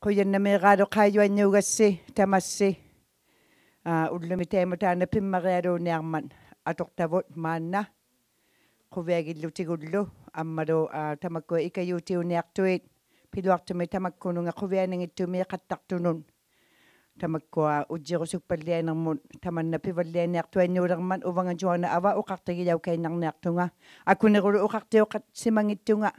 quyanamiiqaalu qaayuannuugassi tamassi ullumi taimu taana pimmarialuuniarman atortavut maanna quviagillutigullu аммалу тамакку икаюутиуниартуит пилуартуми тамаккунунга қувианангиттуми қаттартунун тамаккуа уджерусуппаллианермут таманна пиваллианиартуанниулерман увангажуана ава оқартигилау кайнарниартунга акунерулу оқартиоқат симангиттунга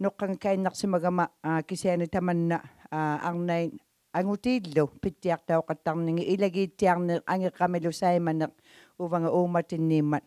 simangittunga noqqanga kainnarsimagama ah, kisiani tamanna ah, arnain angutiillu pittiartauqattarningi ilagiittiarne angeqqamilu saimaneq uvanga uumatinniimmat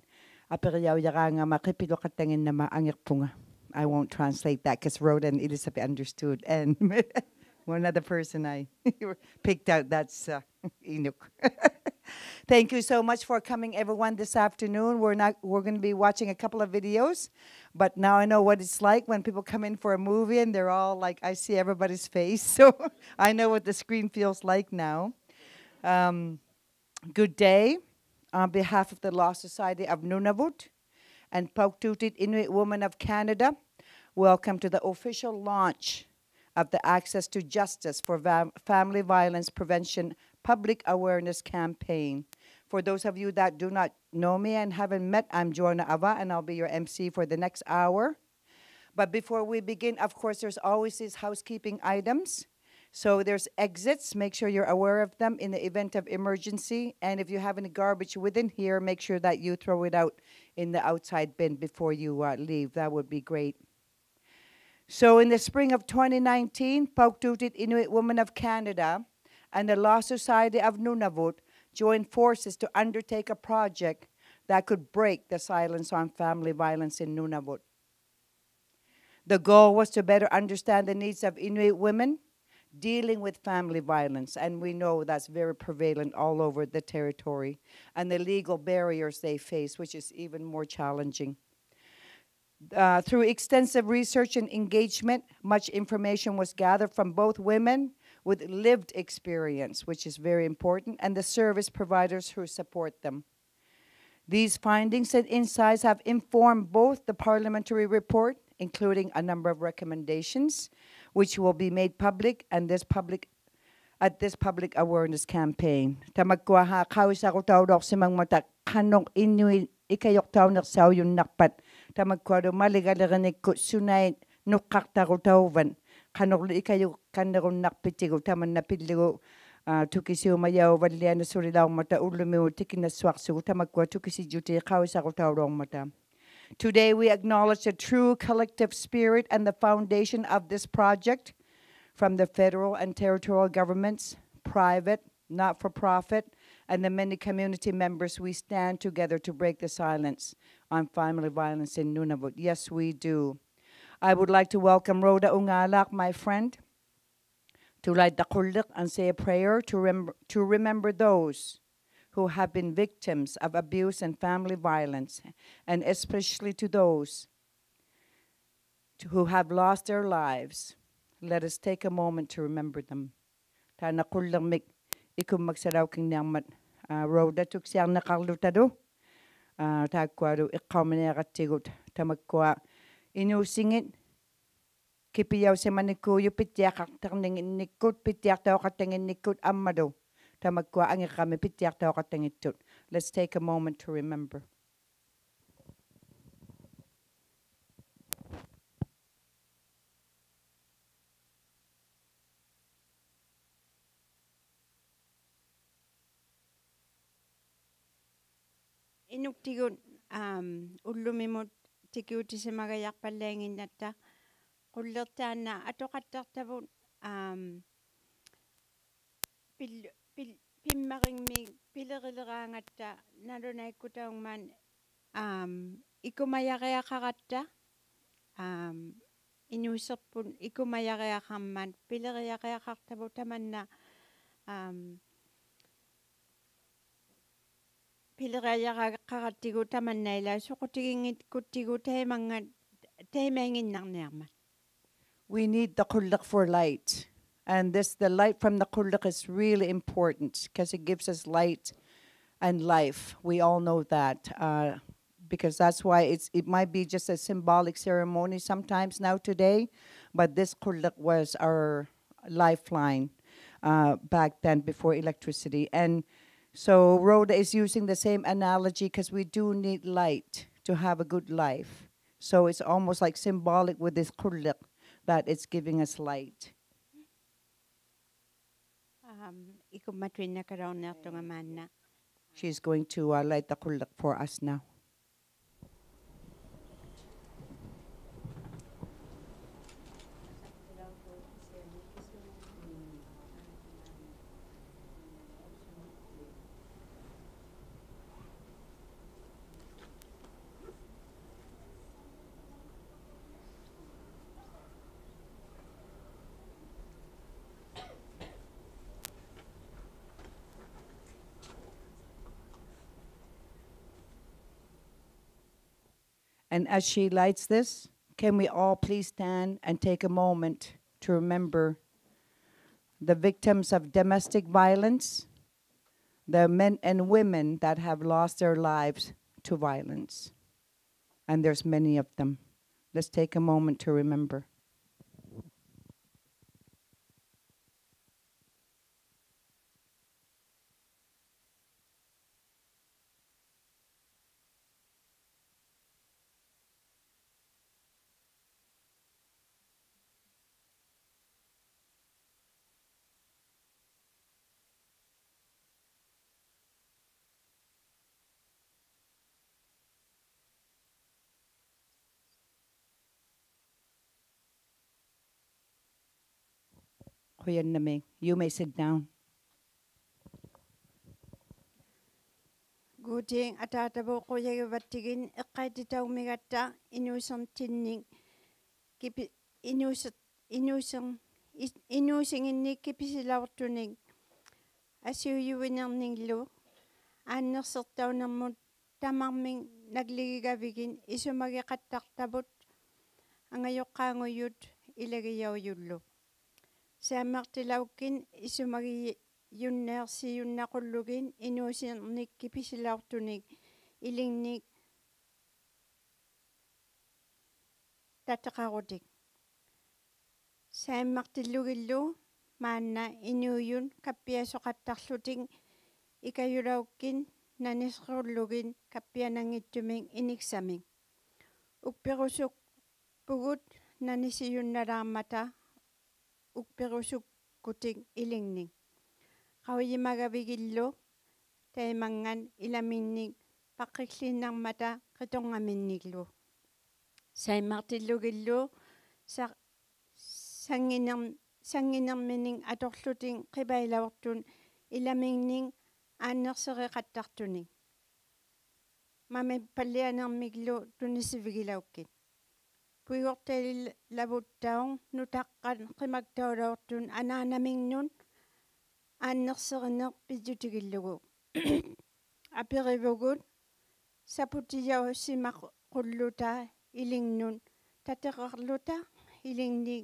aperiaujaraangama qipiluqattanginnama angerpunga I won't translate that Rhoda and Elizabeth understood, and one other person I picked out. That's uh, Enoch. Thank you so much for coming, everyone, this afternoon. We're not we're going to be watching a couple of videos, but now I know what it's like when people come in for a movie and they're all like, I see everybody's face, so I know what the screen feels like now. Um, good day on behalf of the Law Society of Nunavut and Pauktuutit Inuit Women of Canada. Welcome to the official launch of the Access to Justice for Va- Family Violence Prevention Public Awareness Campaign. For those of you that do not know me and haven't met, I'm Joanna Awa, and I'll be your MC for the next hour. But before we begin, of course, there's always these housekeeping items. So there's exits. Make sure you're aware of them in the event of emergency. And if you have any garbage within here, make sure that you throw it out in the outside bin before you uh, leave. That would be great. So in the spring of 2019, Pauktuutit Inuit Women of Canada and the Law Society of Nunavut joined forces to undertake a project that could break the silence on family violence in Nunavut. The goal was to better understand the needs of Inuit women dealing with family violence, and we know that's very prevalent all over the territory, and the legal barriers they face, which is even more challenging. Uh, through extensive research and engagement, much information was gathered from both women with lived experience, which is very important, and the service providers who support them. These findings and insights have informed both the parliamentary report, including a number of recommendations, which will be made public and this public at this public awareness campaign. Tamagkwa ha simang mata kanong nak sao yun nakpat. Tamagkwa do maligaliganik ko sunay nukkakta ko tauvan. Kanok li ikayok kanong nakpitigo taman napiligo tukisi umayaw valiana surilaw mata ulumiw tikina swaksu tamagkwa tukisi juti kausa ko tau dok mata. Today, we acknowledge the true collective spirit and the foundation of this project from the federal and territorial governments, private, not for profit, and the many community members. We stand together to break the silence on family violence in Nunavut. Yes, we do. I would like to welcome Rhoda Ungalaq, my friend, to light the qulliq and say a prayer to, rem- to remember those who have been victims of abuse and family violence, and especially to those who have lost their lives. Let us take a moment to remember them. Ta nakullang mik ikum magsaraw king uh, roda tuk siyang nakarlutado. Ta kwado iqawmaniyakatigut tamakwa inusingit kipiyaw sa manikuyo pitiyakaktarningin nikut pitiyaktawakatangin nikut ammado tamakwa ang kami pitiyaktawakatangitut. Let's take a moment to remember. Inuktigut um ullumimut tikuutisimagayarpallaanginnatta qullertaanna atoqattartavut um pil pil pimmaringmi pilerileraangatta nalunaikkutaungmaan um ikumayariaqaratta um inuisserpun ikumayariaqarmaan pileriaqiaqartavut tamanna um таиманга таимаангиннарниарма We need the qulliq for light. And this, the light from the qulliq is really important because it gives us light and life. We all know that uh, because that's why it's, it might be just a symbolic ceremony sometimes now today, but this qulliq was our lifeline uh, back then before electricity. And so Rhoda is using the same analogy because we do need light to have a good life. So it's almost like symbolic with this qulliq that it's giving us light. Um, iku matuina karaon na tunga mana. She's going to uh, light the qulliq for us now. And as she lights this, can we all please stand and take a moment to remember the victims of domestic violence, the men and women that have lost their lives to violence. And there's many of them. Let's take a moment to remember. Kuya you may sit down. Guting atatabo ko yaga batigin iqaiti taumigatta inusan tinning kipi inusat inusang inusing inni kipisilaortuning asiuyuinerninglu aannersertaunarmut tamarming nagligigavigin isumagiqattartabut angayoqqaanguyut ilagiyaujullu saamaqtilaukin isumagi yunneersijunnaqullugiin inuusinernik kipisilaartunik ilingnik tatteqarutik saammartillugillu maanna inuuyun kappiasoqattarlutik ikajulaukkin nanisqerullugin kappianangittumik iniksamik uppirusuq pugut nanisiyunnalaarmata ukperusuk kutik ilingnik. Qawiyimagavigillu taimangan ilaminnik paqqiklinarmata qitongaminniklu. Saimartillugillu sa sanginam sanginermining atorlutin qivailavortun ilaminning aannerseqiqattartunik. Mami pallianermiglu tunisivigilaukit. puigortelil lavuttaun nutaqqan qimaktaulaortun anaanaminnun aannerseqneq pitutigillugu apirivugun saputiyaussimaq qulluta ilingnun tateqarluta ilingni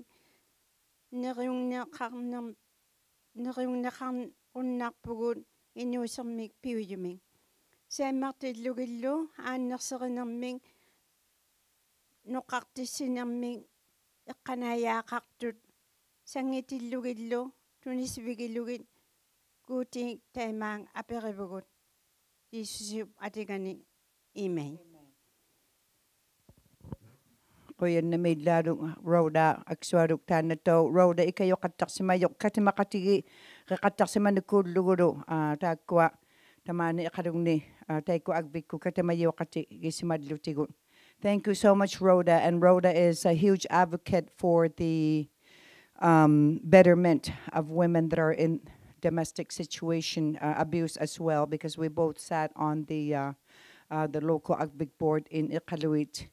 neriunneqarner neriunneqarn unnarpugun inuusermik piuyuming saimmartillugillu aannerseqinerming нуқартисинэрмиг эққанаяақартут сангитиллугиллу тунисвигиллугит гути таймаан аперивгут иисуси атигани имей қоянними иллаалуг рода аксуалук таанато рода икайоқаттарсимайо катимақатиги қеқаттарсиманкууллугулу а тааккуа тамаани эқалугни тайку агбикку катимайоқати гисималлутигу Thank you so much, Rhoda. And Rhoda is a huge advocate for the um, betterment of women that are in domestic situation uh, abuse as well, because we both sat on the uh, uh, the local Agvvik board in Iqaluit.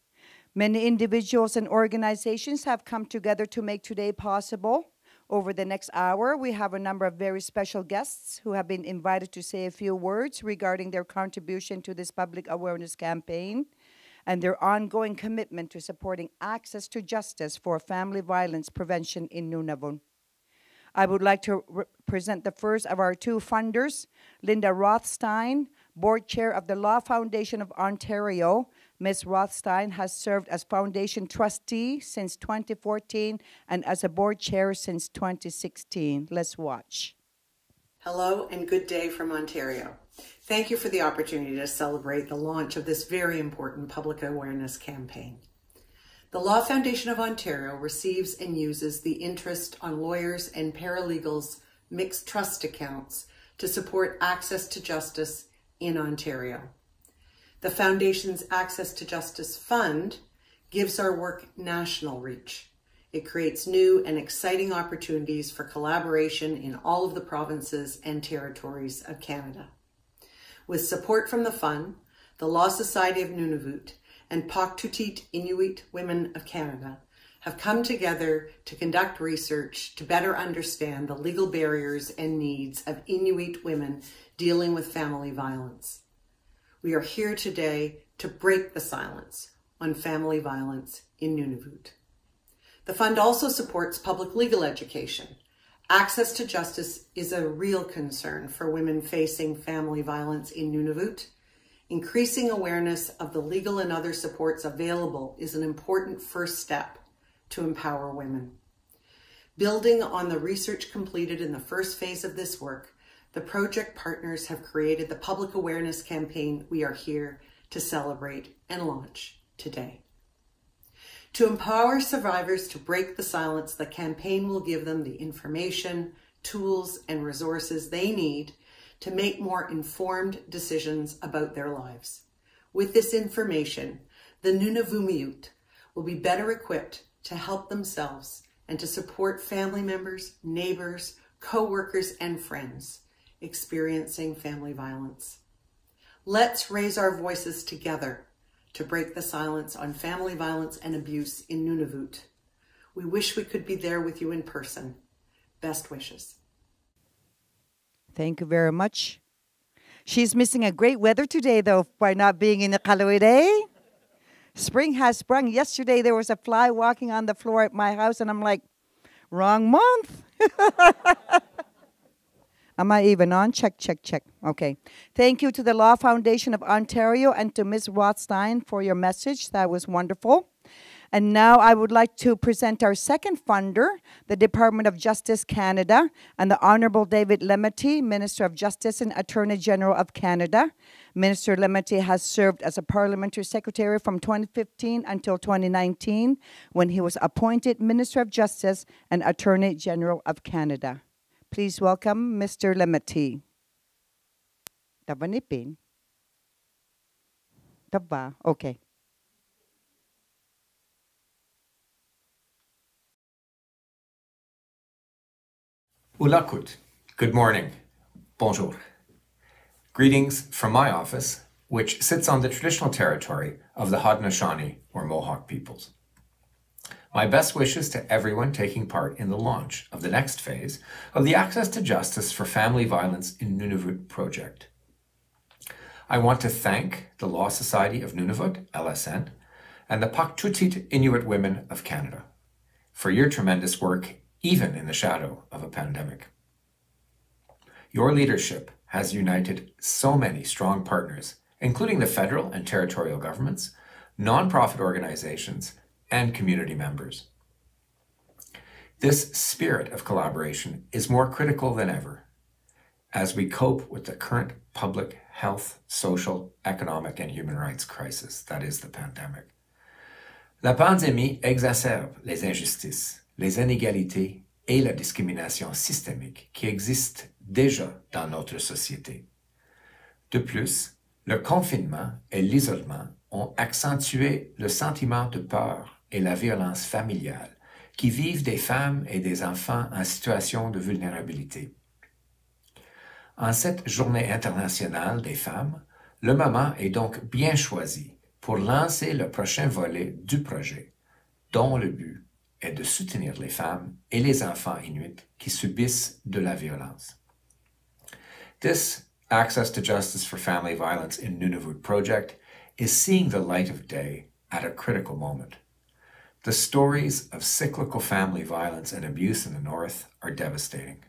Many individuals and organizations have come together to make today possible. Over the next hour, we have a number of very special guests who have been invited to say a few words regarding their contribution to this public awareness campaign and their ongoing commitment to supporting access to justice for family violence prevention in Nunavut. I would like to present the first of our two funders, Linda Rothstein, board chair of the Law Foundation of Ontario, Ms. Rothstein has served as foundation trustee since 2014 and as a board chair since 2016. Let's watch. Hello and good day from Ontario. Thank you for the opportunity to celebrate the launch of this very important public awareness campaign. The Law Foundation of Ontario receives and uses the interest on lawyers and paralegals' mixed trust accounts to support access to justice in Ontario. The Foundation's Access to Justice Fund gives our work national reach. It creates new and exciting opportunities for collaboration in all of the provinces and territories of Canada. With support from the Fund, the Law Society of Nunavut, and Pauktuutit Inuit Women of Canada have come together to conduct research to better understand the legal barriers and needs of Inuit women dealing with family violence. We are here today to break the silence on family violence in Nunavut. The fund also supports public legal education Access to justice is a real concern for women facing family violence in Nunavut. Increasing awareness of the legal and other supports available is an important first step to empower women. Building on the research completed in the first phase of this work, the project partners have created the public awareness campaign we are here to celebrate and launch today. To empower survivors to break the silence, the campaign will give them the information, tools, and resources they need to make more informed decisions about their lives. With this information, the Nunavummiut will be better equipped to help themselves and to support family members, neighbors, co-workers, and friends experiencing family violence. Let's raise our voices together to break the silence on family violence and abuse in Nunavut. We wish we could be there with you in person. Best wishes. Thank you very much. She's missing a great weather today, though, by not being in the Iqaluit. Eh? Spring has sprung. Yesterday, there was a fly walking on the floor at my house, and I'm like, wrong month. Am I even on? Check, check, check. Okay. Thank you to the Law Foundation of Ontario and to Ms. Rothstein for your message. That was wonderful. And now I would like to present our second funder, the Department of Justice Canada, and the Honorable David Lametti, Minister of Justice and Attorney General of Canada. Minister Lametti has served as a parliamentary secretary from 2015 until 2019 when he was appointed Minister of Justice and Attorney General of Canada. Please welcome Mr. Lametti. Tabanipin. Taba. Okay. Ulakut. Good morning. Bonjour. Greetings from my office, which sits on the traditional territory of the Haudenosaunee or Mohawk peoples. My best wishes to everyone taking part in the launch of the next phase of the Access to Justice for Family Violence in Nunavut project. I want to thank the Law Society of Nunavut, LSN, and the Pauktuutit Inuit Women of Canada for your tremendous work, even in the shadow of a pandemic. Your leadership has united so many strong partners, including the federal and territorial governments, nonprofit organizations, and community members. This spirit of collaboration is more critical than ever as we cope with the current public health, social, economic, and human rights crisis that is the pandemic. La pandémie exacerbe les injustices, les inégalités et la discrimination systémique qui existent déjà dans notre société. De plus, le confinement et l'isolement ont accentué le sentiment de peur et la violence familiale qui vivent des femmes et des enfants en situation de vulnérabilité. En cette journée internationale des femmes, le moment est donc bien choisi pour lancer le prochain volet du projet, dont le but est de soutenir les femmes et les enfants inuits qui subissent de la violence. This Access to Justice for Family Violence in Nunavut project is seeing the light of day at a critical moment. The stories of cyclical family violence and abuse in the North are devastating.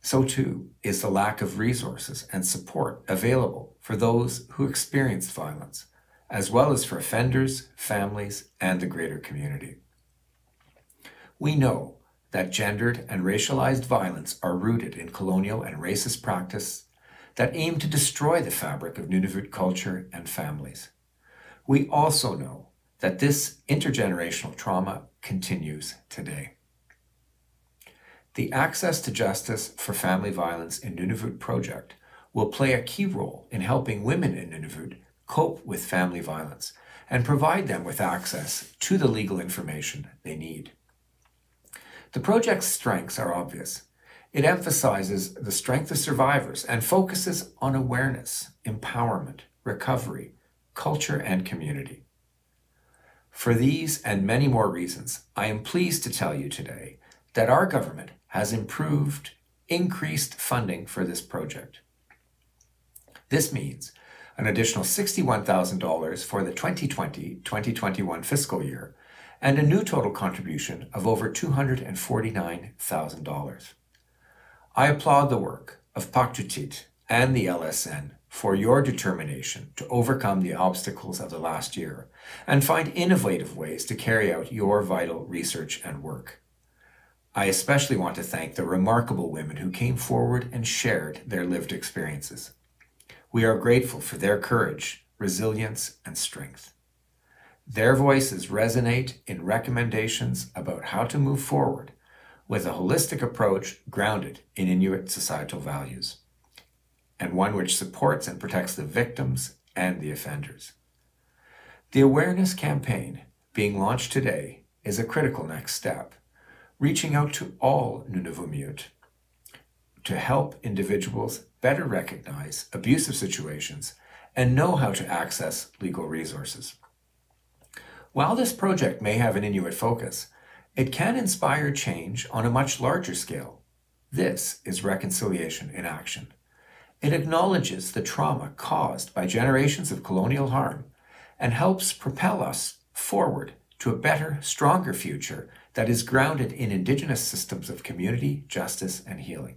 so too is the lack of resources and support available for those who experienced violence, as well as for offenders, families, and the greater community. We know that gendered and racialized violence are rooted in colonial and racist practice that aim to destroy the fabric of Nunavut culture and families. We also know that this intergenerational trauma continues today. The Access to Justice for Family Violence in Nunavut project will play a key role in helping women in Nunavut cope with family violence and provide them with access to the legal information they need. The project's strengths are obvious. It emphasizes the strength of survivors and focuses on awareness, empowerment, recovery, culture, and community. For these and many more reasons, I am pleased to tell you today that our government has improved, increased funding for this project. This means an additional $61,000 for the 2020-2021 fiscal year and a new total contribution of over $249,000. I applaud the work of Pauktuutit and the LSN for your determination to overcome the obstacles of the last year and find innovative ways to carry out your vital research and work. I especially want to thank the remarkable women who came forward and shared their lived experiences. We are grateful for their courage, resilience, and strength. Their voices resonate in recommendations about how to move forward with a holistic approach grounded in Inuit societal values, and one which supports and protects the victims and the offenders. The awareness campaign being launched today is a critical next step reaching out to all Nunavummiut to help individuals better recognize abusive situations and know how to access legal resources. While this project may have an Inuit focus, it can inspire change on a much larger scale. This is reconciliation in action. It acknowledges the trauma caused by generations of colonial harm and helps propel us forward to a better, stronger future that is grounded in Indigenous systems of community, justice, and healing.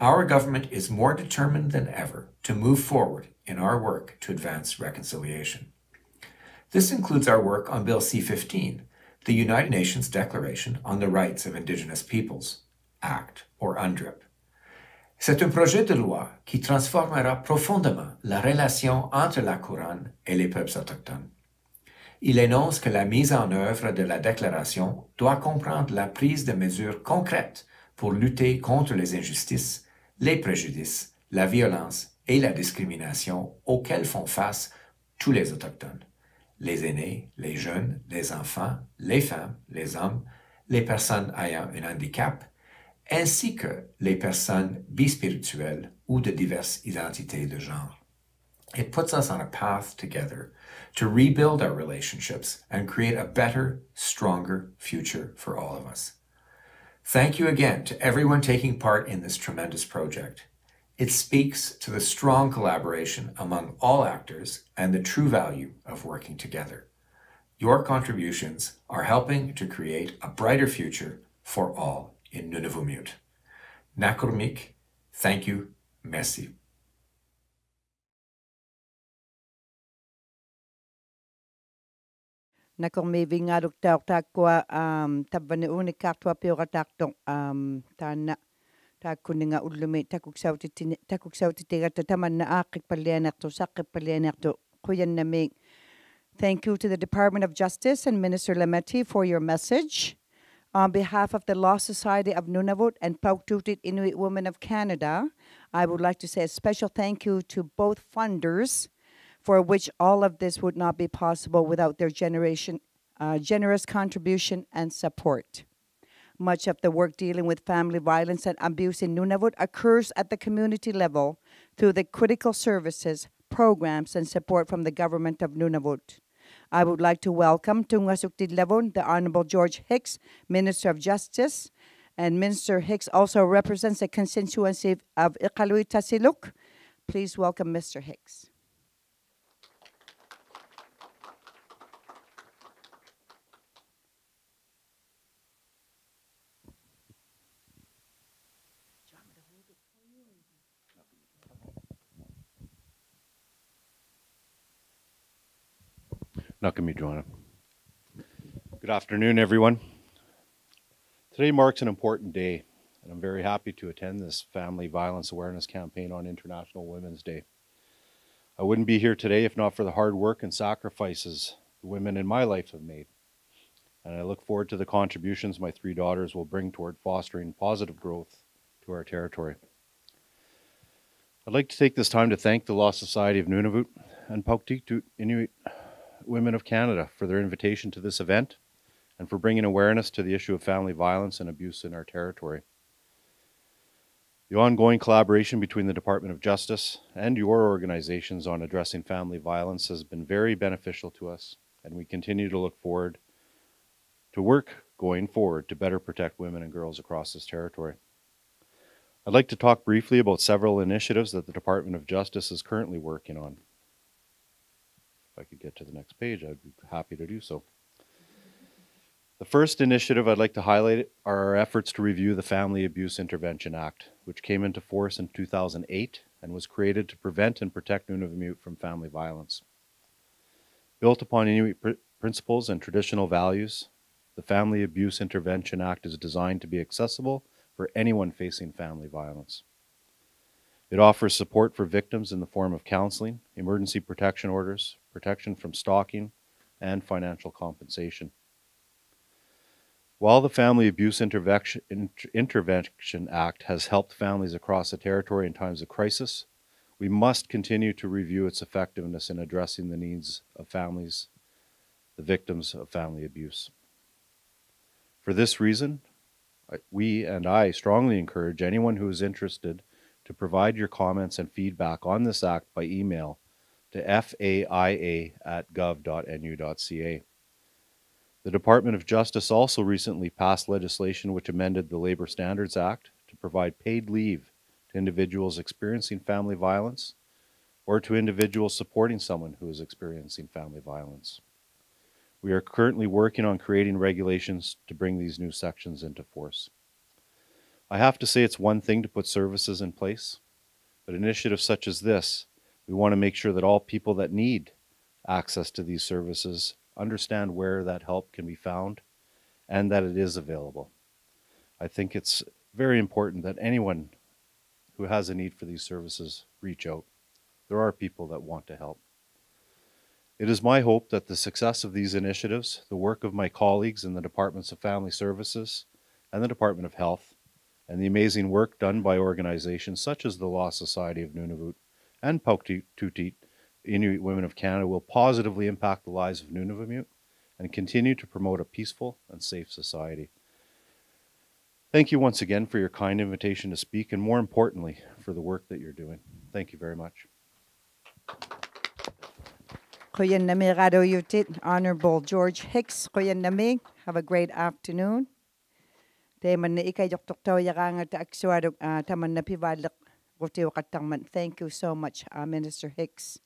Our government is more determined than ever to move forward in our work to advance reconciliation. This includes our work on Bill C 15, the United Nations Declaration on the Rights of Indigenous Peoples, Act, or UNDRIP. C'est un projet de loi qui transformera profondément la relation entre la couronne et les peuples autochtones. Il énonce que la mise en œuvre de la déclaration doit comprendre la prise de mesures concrètes pour lutter contre les injustices, les préjudices, la violence et la discrimination auxquelles font face tous les Autochtones, les aînés, les jeunes, les enfants, les femmes, les hommes, les personnes ayant un handicap, ainsi que les personnes bispirituelles ou de diverses identités de genre. It puts us on a path together to rebuild our relationships and create a better, stronger future for all of us. Thank you again to everyone taking part in this tremendous project. It speaks to the strong collaboration among all actors and the true value of working together. Your contributions are helping to create a brighter future for all in Nunavummiut. Nakurmik, thank you, merci. nakor me vinga dok ta ta kwa um tabane uni kartwa piora takto um tana ta kuninga ullume takuk sauti takuk sauti tegata tamanna aaqik pallianerto saqqip pallianerto quyannami Thank you to the Department of Justice and Minister Lametti for your message. On behalf of the Law Society of Nunavut and Pauktuutit Inuit Women of Canada, I would like to say a special thank you to both funders for which all of this would not be possible without their generation, uh, generous contribution and support. Much of the work dealing with family violence and abuse in Nunavut occurs at the community level through the critical services, programs, and support from the government of Nunavut. I would like to welcome Tungasuk Tidlavon, the Honorable George Hicks, Minister of Justice, and Minister Hicks also represents the constituency of Iqaluit Tasiluk. Please welcome Mr. Hicks. Joanna. Good afternoon, everyone. Today marks an important day, and I'm very happy to attend this Family Violence Awareness Campaign on International Women's Day. I wouldn't be here today if not for the hard work and sacrifices the women in my life have made. And I look forward to the contributions my three daughters will bring toward fostering positive growth to our territory. I'd like to take this time to thank the Law Society of Nunavut and Pauktuutit Inuit Women of Canada for their invitation to this event and for bringing awareness to the issue of family violence and abuse in our territory. The ongoing collaboration between the Department of Justice and your organizations on addressing family violence has been very beneficial to us, and we continue to look forward to work going forward to better protect women and girls across this territory. I'd like to talk briefly about several initiatives that the Department of Justice is currently working on. I could get to the next page, I'd be happy to do so. The first initiative I'd like to highlight are our efforts to review the Family Abuse Intervention Act, which came into force in 2008 and was created to prevent and protect Nunavummiut from family violence. Built upon Inuit pr principles and traditional values, the Family Abuse Intervention Act is designed to be accessible for anyone facing family violence. It offers support for victims in the form of counseling, emergency protection orders, protection from stalking, and financial compensation. While the Family Abuse Intervention, Act has helped families across the territory in times of crisis, we must continue to review its effectiveness in addressing the needs of families, the victims of family abuse. For this reason, we and I strongly encourage anyone who is interested to provide your comments and feedback on this act by email to faia at gov.nu.ca. The Department of Justice also recently passed legislation which amended the Labor Standards Act to provide paid leave to individuals experiencing family violence or to individuals supporting someone who is experiencing family violence. We are currently working on creating regulations to bring these new sections into force. I have to say it's one thing to put services in place, but initiatives such as this, we want to make sure that all people that need access to these services understand where that help can be found and that it is available. I think it's very important that anyone who has a need for these services reach out. There are people that want to help. It is my hope that the success of these initiatives, the work of my colleagues in the Departments of Family Services and the Department of Health, and the amazing work done by organizations such as the Law Society of Nunavut and Pauktuutit Inuit Women of Canada will positively impact the lives of Nunavummiut and continue to promote a peaceful and safe society. Thank you once again for your kind invitation to speak and more importantly, for the work that you're doing. Thank you very much. Honorable George Hicks, have a great afternoon. Thank you so much, uh, Minister Hicks.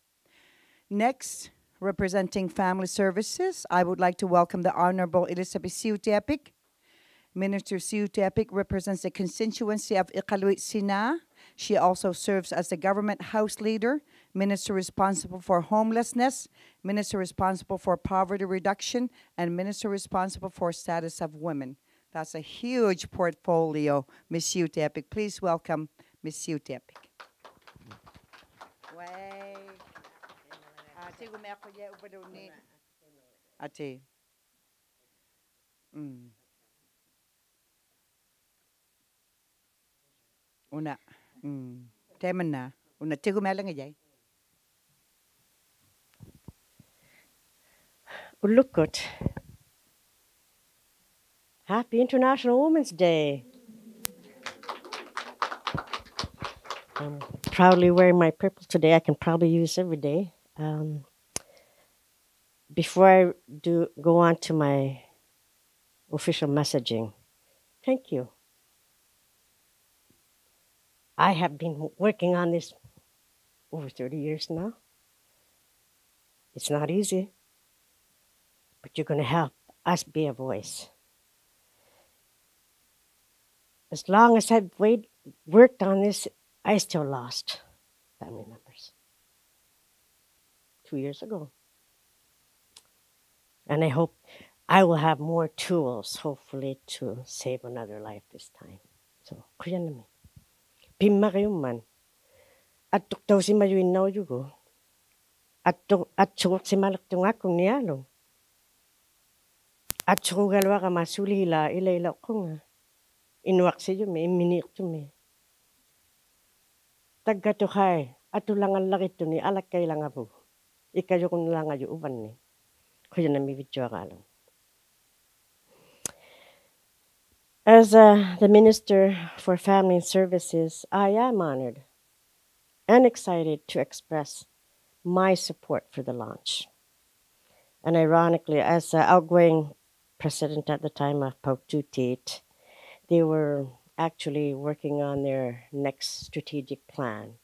Next, representing Family Services, I would like to welcome the Honorable Elisapee Sheutiapik. Minister Siutepik represents the constituency of Iqaluit Sinaa. She also serves as the government house leader, minister responsible for homelessness, minister responsible for poverty reduction, and minister responsible for status of women. That's a huge portfolio, Ms. Sheutiapik. Please welcome Ms. Sheutiapik. Ate gumeko ya ubadoni. Ate. Mm. Una. Mm. Temen na. Una tigo melang ajay. Ulukut. Happy International Women's Day. I'm proudly wearing my purple today. I can probably use every day. Um, before I do go on to my official messaging, thank you. I have been working on this over 30 years now. It's not easy, but you're going to help us be a voice. As long as I've wait, worked on this, I still lost family members two years ago. And I hope I will have more tools, hopefully, to save another life this time. So, kuya namin. Pimariuman. At tuktaw si mayuin na yugo. At at chukot si malak tung akong niyalo. At chukalwa ka masulila ila ila ko nga. Tulangan lakit to ni alak kay lang. Ikayo kung lang ayo uban ni. Na video lang. As uh, the Minister for Family Services, I am honored and excited to express my support for the launch. And ironically, as uh, outgoing president at the time of Pauktuutit, they were actually working on their next strategic plan.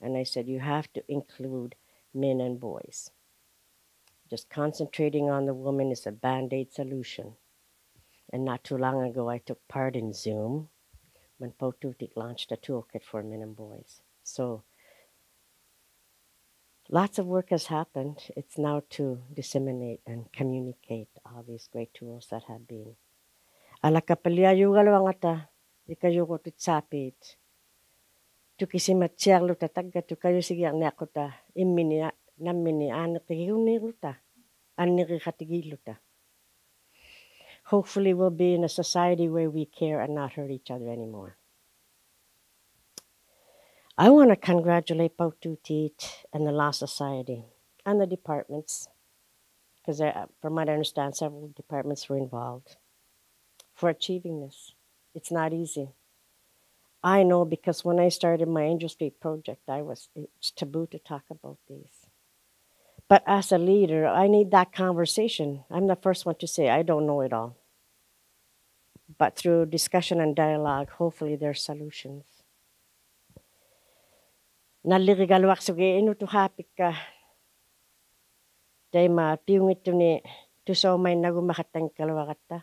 And I said, you have to include men and boys. Just concentrating on the woman is a band aid solution. And not too long ago, I took part in Zoom when Pauktuutit launched a toolkit for men and boys. So lots of work has happened. It's now to disseminate and communicate all these great tools that have been. Alakapalia yugalwangata, ikayo ko titsapit. Tukisi matsiarlu ta tagga tu kayo sige ang nakota imini namini anak ah, tigiuni luta. Aniri ah, katigiluta hopefully we'll be in a society where we care and not hurt each other anymore. I want to congratulate Pauktuutit and the Law Society and the departments, because uh, from what I understand, several departments were involved, for achieving this. It's not easy. I know because when I started my Angel Street project, I was it's taboo to talk about these. But as a leader, I need that conversation. I'm the first one to say I don't know it all. But through discussion and dialogue, hopefully there are solutions. Day ma piungit ni tu so may nagumakatang kalwakata.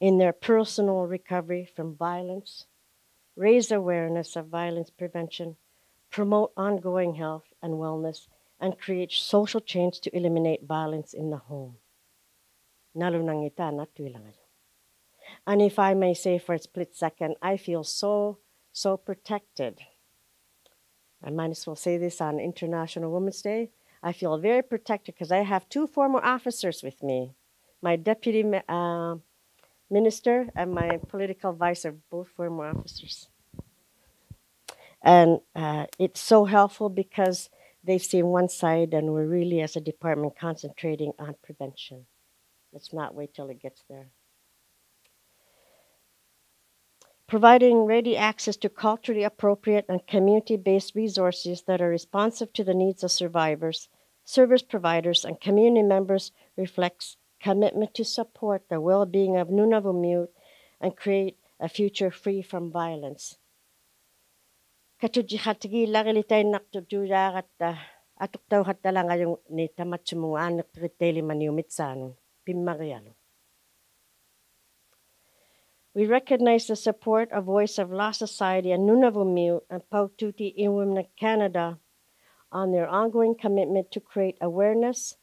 in their personal recovery from violence, raise awareness of violence prevention, promote ongoing health and wellness, and create social change to eliminate violence in the home. And if I may say for a split second, I feel so so protected. I might as well say this on International Women's Day. I feel very protected because I have two former officers with me. My deputy uh, minister and my political are both former officers. And uh, it's so helpful because they've seen one side and we're really, as a department, concentrating on prevention. Let's not wait till it gets there providing ready access to culturally appropriate and community based resources that are responsive to the needs of survivors, service providers, and community members reflects commitment to support the well being of Nunavummiut and create a future free from violence. Katuji hatigi lagilitay naktujuya kata ah, atuk tau hatta lang ni tamat sumungan nakriteli maniumit sa We recognize the support of Voice of Law Society and Nunavummiut and Paututi Iwimna Canada on their ongoing commitment to create awareness,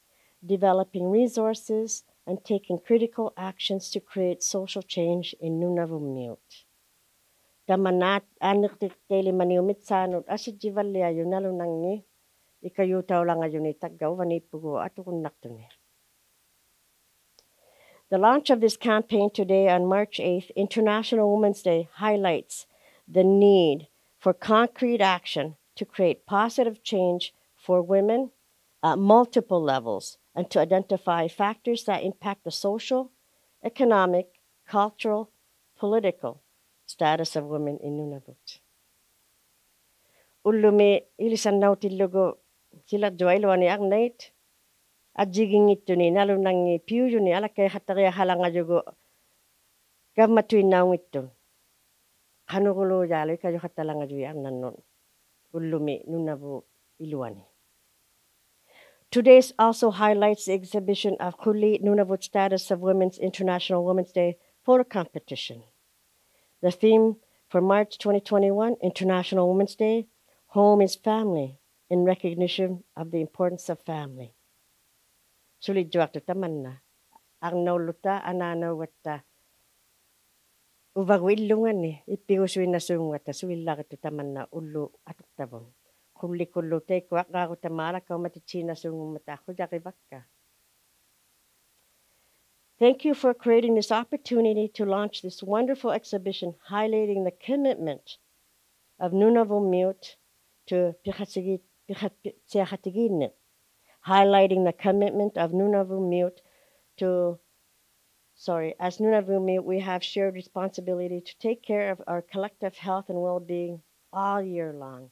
developing resources, and taking critical actions to create social change in yunalunangi ikayutaw lang. The launch of this campaign today on March 8th, International Women's Day, highlights the need for concrete action to create positive change for women at multiple levels and to identify factors that impact the social, economic, cultural, political status of women in Nunavut. Ulumi ilisan nautilugo sila joailo ni agnate ajiging itu ni nalu nang piu ni ala kay hatari halanga jugo Gamma tui Today's also highlights the exhibition of Qulliit Nunavut Status of Women's International Women's Day photo competition. The theme for March 2021 International Women's Day, Home is Family, in recognition of the importance of family. Sulit juak tamanna. Ang nauluta anano wata. Uvagwilungan ni, ipiguswin na sungwata, suwila tamanna ulu atuk bakka. Ah. Thank you for creating this opportunity to launch this wonderful exhibition highlighting the commitment of Nunavummiut to highlighting the commitment of Nunavummiut to, sorry, as Nunavummiut, we have shared responsibility to take care of our collective health and well-being all year long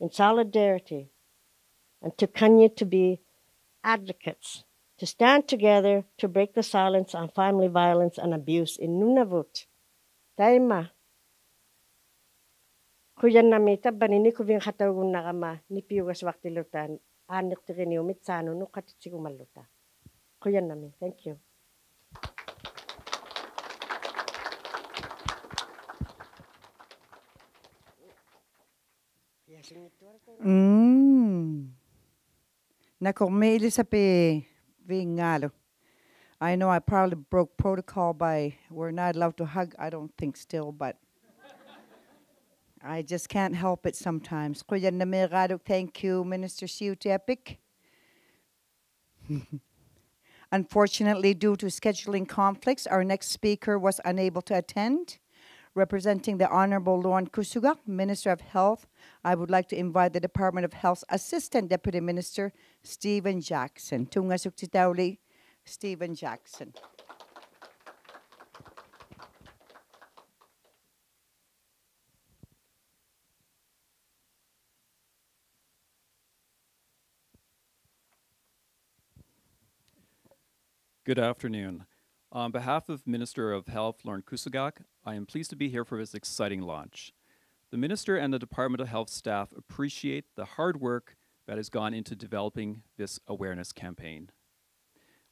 in solidarity and to continue to be advocates, to stand together to break the silence on family violence and abuse in Nunavut. Taima. Kuyan banini kuving hatagun na kama ni piugas wakti anik tigini umit sano no. Kuyan nami. Thank you. Mm. Nakormeli sa vingalo. I know I probably broke protocol by we're not allowed to hug, I don't think still, but I just can't help it sometimes. Thank you, Minister Sheutiapik. Unfortunately, due to scheduling conflicts, our next speaker was unable to attend. Representing the Honorable Lorne Kusugak, Minister of Health, I would like to invite the Department of Health's Assistant Deputy Minister, Stephen Jackson. Tunga suktitauli, Stephen Jackson. Good afternoon. On behalf of Minister of Health Lorne Kusugak, I am pleased to be here for this exciting launch. The Minister and the Department of Health staff appreciate the hard work that has gone into developing this awareness campaign.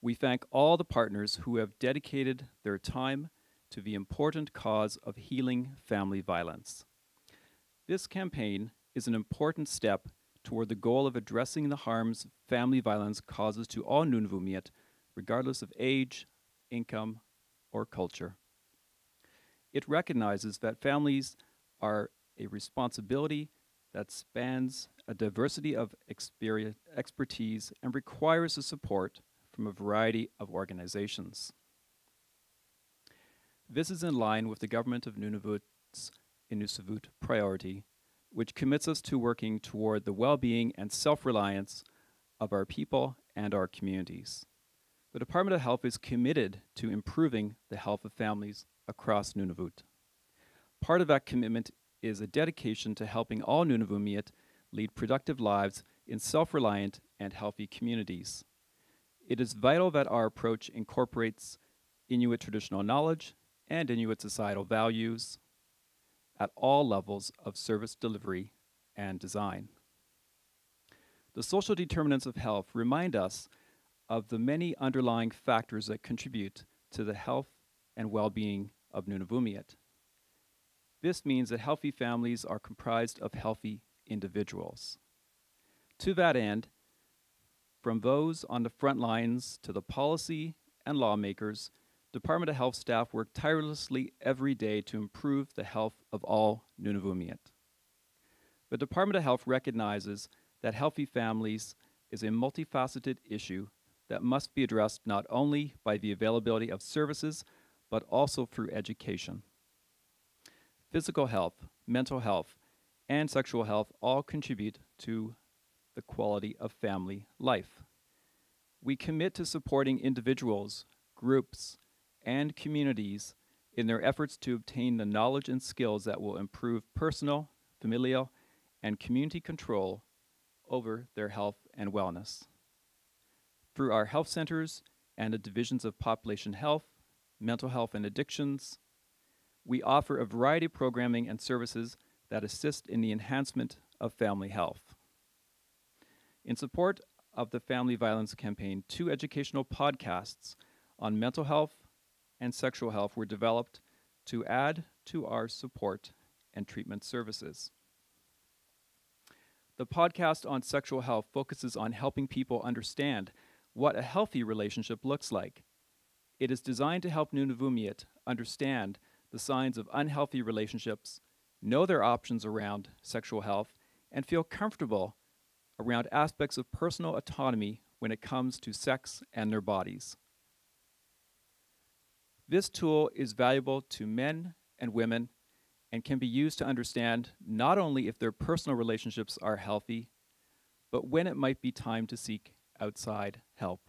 We thank all the partners who have dedicated their time to the important cause of healing family violence. This campaign is an important step toward the goal of addressing the harms family violence causes to all Nunavummiut, regardless of age, income, or culture. It recognizes that families are a responsibility that spans a diversity of experience, expertise and requires the support from a variety of organizations. This is in line with the government of Nunavut's Inuusivut priority, which commits us to working toward the well-being and self-reliance of our people and our communities. The Department of Health is committed to improving the health of families across Nunavut. Part of that commitment is a dedication to helping all Nunavummiut lead productive lives in self-reliant and healthy communities. It is vital that our approach incorporates Inuit traditional knowledge and Inuit societal values at all levels of service delivery and design. The social determinants of health remind us of the many underlying factors that contribute to the health and well-being of Nunavummiut. This means that healthy families are comprised of healthy individuals. To that end, from those on the front lines to the policy and lawmakers, Department of Health staff work tirelessly every day to improve the health of all Nunavummiut. The Department of Health recognizes that healthy families is a multifaceted issue that must be addressed not only by the availability of services, but also through education. physical health, mental health, and sexual health all contribute to the quality of family life. We commit to supporting individuals, groups, and communities in their efforts to obtain the knowledge and skills that will improve personal, familial, and community control over their health and wellness. Through our health centers and the divisions of population health, mental health, and addictions, we offer a variety of programming and services that assist in the enhancement of family health. In support of the Family Violence Campaign, two educational podcasts on mental health and sexual health were developed to add to our support and treatment services. The podcast on sexual health focuses on helping people understand what a healthy relationship looks like. It is designed to help Nunavummiut understand the signs of unhealthy relationships, know their options around sexual health, and feel comfortable around aspects of personal autonomy when it comes to sex and their bodies. This tool is valuable to men and women and can be used to understand not only if their personal relationships are healthy, but when it might be time to seek outside help.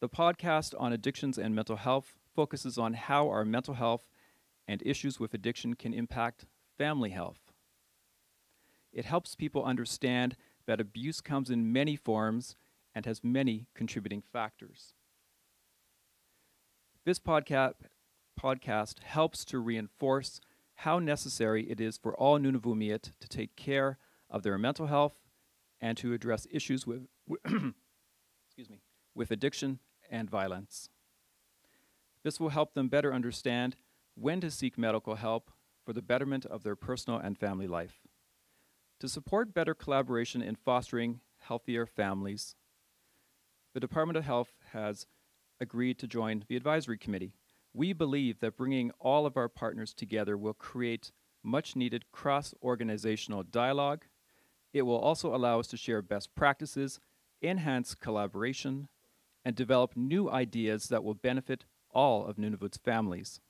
The podcast on addictions and mental health focuses on how our mental health and issues with addiction can impact family health. It helps people understand that abuse comes in many forms and has many contributing factors. This podca- podcast helps to reinforce how necessary it is for all Nunavummiut to take care of their mental health and to address issues with, excuse me, with addiction and violence. This will help them better understand when to seek medical help for the betterment of their personal and family life. To support better collaboration in fostering healthier families, the Department of Health has agreed to join the advisory committee. We believe that bringing all of our partners together will create much needed cross organizational dialogue. It will also allow us to share best practices, enhance collaboration, and develop new ideas that will benefit all of Nunavut's families.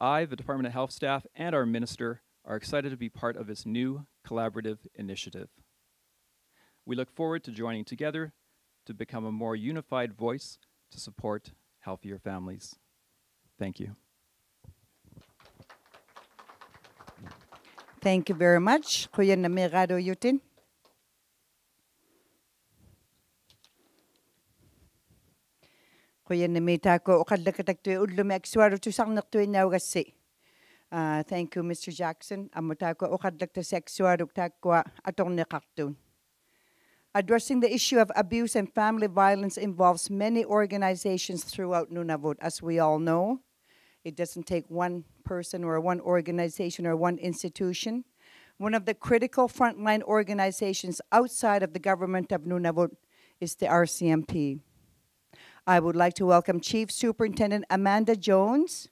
I, the Department of Health staff, and our minister are excited to be part of this new collaborative initiative. We look forward to joining together to become a more unified voice to support healthier families. Thank you. Thank you very much. Kuya Namirado Yutin. Kuya Namita ko ukadlakatak tu udlumi Uh, thank you, Mr. Jackson. Addressing the issue of abuse and family violence involves many organizations throughout Nunavut, as we all know. It doesn't take one person or one organization or one institution. One of the critical frontline organizations outside of the government of Nunavut is the RCMP. I would like to welcome Chief Superintendent Amanda Jones,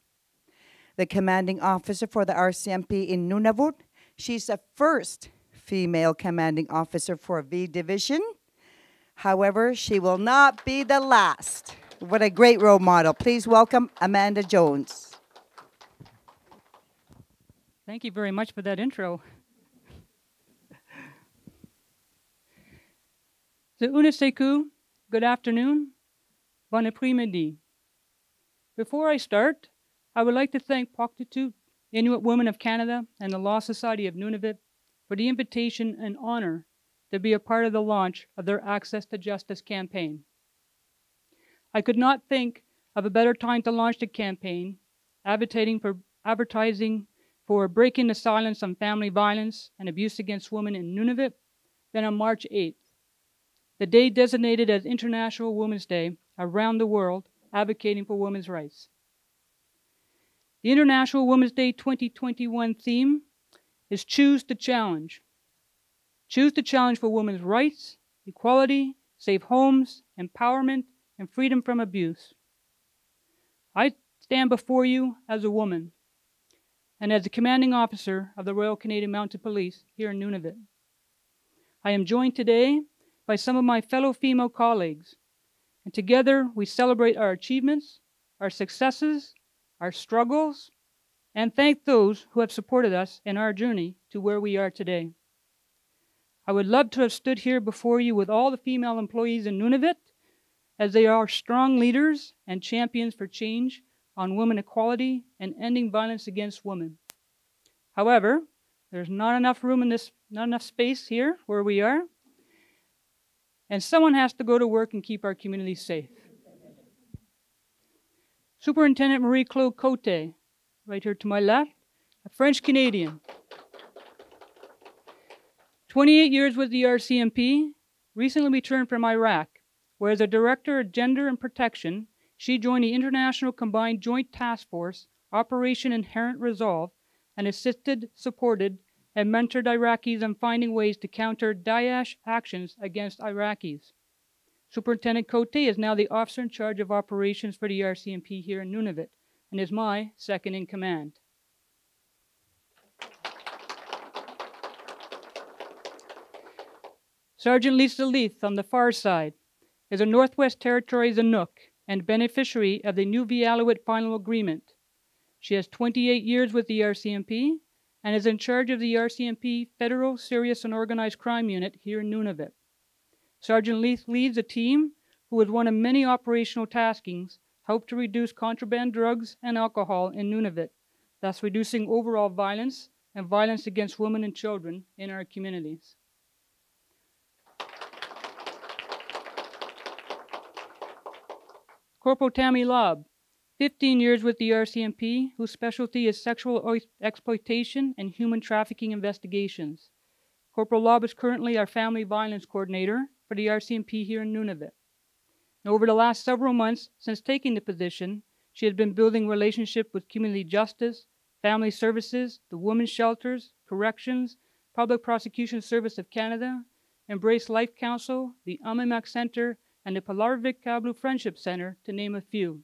the commanding officer for the RCMP in Nunavut. She's the first female commanding officer for V Division. However, she will not be the last. What a great role model. Please welcome Amanda Jones. Thank you very much for that intro. So, Unaseku, good afternoon, bon après-midi. Before I start, I would like to thank Pauktuutit, Inuit Women of Canada, and the Law Society of Nunavut for the invitation and honor to be a part of the launch of their Access to Justice campaign. I could not think of a better time to launch the campaign, advocating for advertising for breaking the silence on family violence and abuse against women in Nunavut than on March 8th, the day designated as International Women's Day around the world advocating for women's rights. The International Women's Day 2021 theme is Choose to Challenge. Choose to challenge for women's rights, equality, safe homes, empowerment, and freedom from abuse. I stand before you as a woman and as the commanding officer of the Royal Canadian Mounted Police here in Nunavut. I am joined today by some of my fellow female colleagues, and together we celebrate our achievements, our successes, our struggles, and thank those who have supported us in our journey to where we are today. I would love to have stood here before you with all the female employees in Nunavut, as they are strong leaders and champions for change on women equality and ending violence against women. However, there's not enough room in this, not enough space here where we are, and someone has to go to work and keep our community safe. Superintendent Marie Claude Cote, right here to my left, a French Canadian. 28 years with the RCMP, recently returned from Iraq, where as a director of gender and protection, she joined the International Combined Joint Task Force, Operation Inherent Resolve, and assisted, supported, and mentored Iraqis on finding ways to counter Daesh actions against Iraqis. Superintendent Cote is now the officer in charge of operations for the RCMP here in Nunavut and is my second in command. Sergeant Lisa Leith on the far side is a Northwest Territories Inuk and beneficiary of the New Nunavut Final Agreement. She has 28 years with the RCMP and is in charge of the RCMP Federal Serious and Organized Crime Unit here in Nunavut. Sergeant Leith leads a team who, with one of many operational taskings, helped to reduce contraband drugs and alcohol in Nunavut, thus reducing overall violence and violence against women and children in our communities. Corporal Tammy Lobb, 15 years with the RCMP, whose specialty is sexual exploitation and human trafficking investigations. Corporal Lobb is currently our family violence coordinator for the RCMP here in Nunavut. And over the last several months since taking the position, she has been building relationship with community justice, family services, the women's shelters, corrections, Public Prosecution Service of Canada, Embrace Life Council, the Amimak Center, and the Pulaarvik Kablu Friendship Center, to name a few.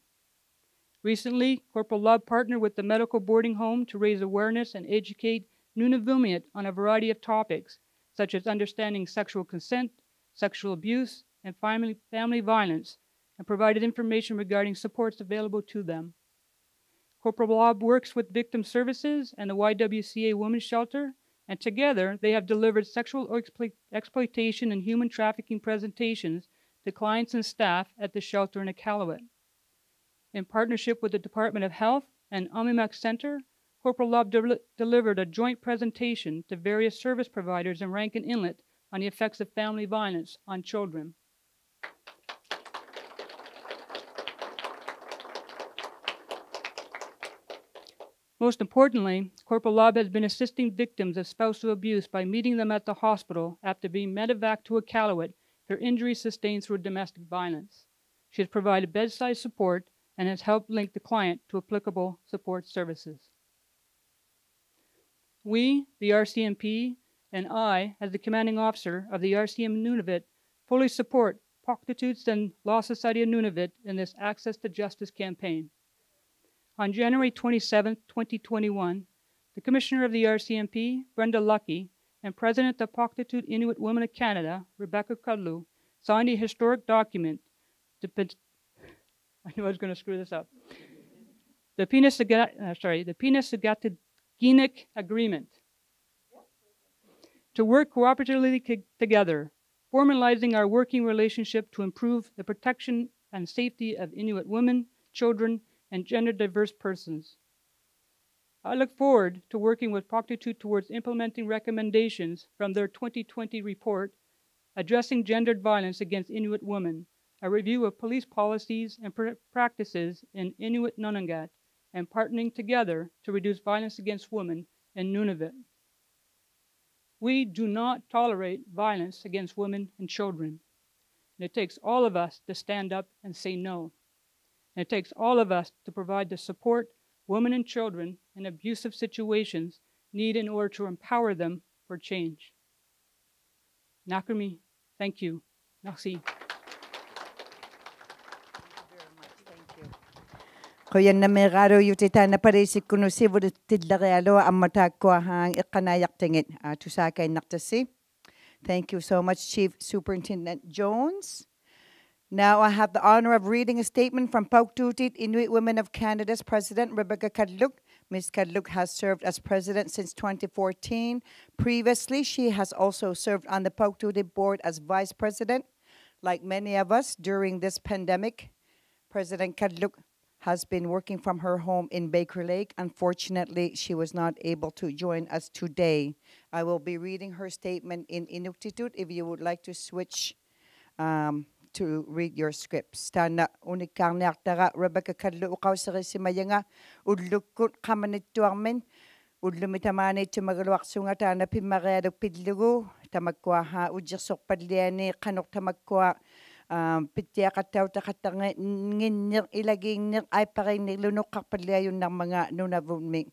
Recently, Corporal Lobb partnered with the medical boarding home to raise awareness and educate Nunavummiut on a variety of topics, such as understanding sexual consent, sexual abuse, and family, family violence, and provided information regarding supports available to them. Corporal Lobb works with Victim Services and the YWCA Women's Shelter, and together they have delivered sexual explo exploitation and human trafficking presentations to clients and staff at the shelter in Iqaluit. In partnership with the Department of Health and Amimak Center, Corporal Lobb de delivered a joint presentation to various service providers in Rankin Inlet on the effects of family violence on children. Most importantly, Corporal Lobb has been assisting victims of spousal abuse by meeting them at the hospital after being medevaced to a Iqaluit for injuries sustained through domestic violence. She has provided bedside support and has helped link the client to applicable support services. We, the RCMP, and I, as the commanding officer of the RCM Nunavut, fully support Pauktuutit's and Law Society of Nunavut in this Access to Justice campaign. On January 27, 2021, the Commissioner of the RCMP, Brenda Lucki, and President of Pauktuutit Inuit Women of Canada, Rebecca Kudloo, signed a historic document. To, I knew I was going to screw this up. The Penasugata, uh, sorry, the Penasugataginik Agreement. To work cooperatively together, formalizing our working relationship to improve the protection and safety of Inuit women, children, and gender diverse persons. I look forward to working with Pauktuutit towards implementing recommendations from their 2020 report addressing gendered violence against Inuit women, a review of police policies and pr practices in Inuit Nunangat, and partnering together to reduce violence against women in Nunavut. We do not tolerate violence against women and children. And it takes all of us to stand up and say no. And it takes all of us to provide the support women and children in abusive situations need in order to empower them for change. Nakrami, thank you. Merci. Kuyan na megaro yutita na parisi kuno si vudu naktasi. Ah, Thank you so much, Chief Superintendent Jones. Now I have the honor of reading a statement from Pauktuutit Inuit Women of Canada's President, Rebecca Kadluk, Ms. Kadluk has served as president since 2014. Previously, she has also served on the Pauktuutit board as vice president. Like many of us during this pandemic, President Kadluk has been working from her home in Baker Lake. Unfortunately, she was not able to join us today. I will be reading her statement in Inuktitut if you would like to switch um, to read your scripts. Tana Rebecca Kadlu tamakkuaha ujirsorpalliani qanuq tamakkua питтиақаттаутақаттарни нгиннер илагииннер айпарииннирлунуққарпаллиаюннармага нунавунми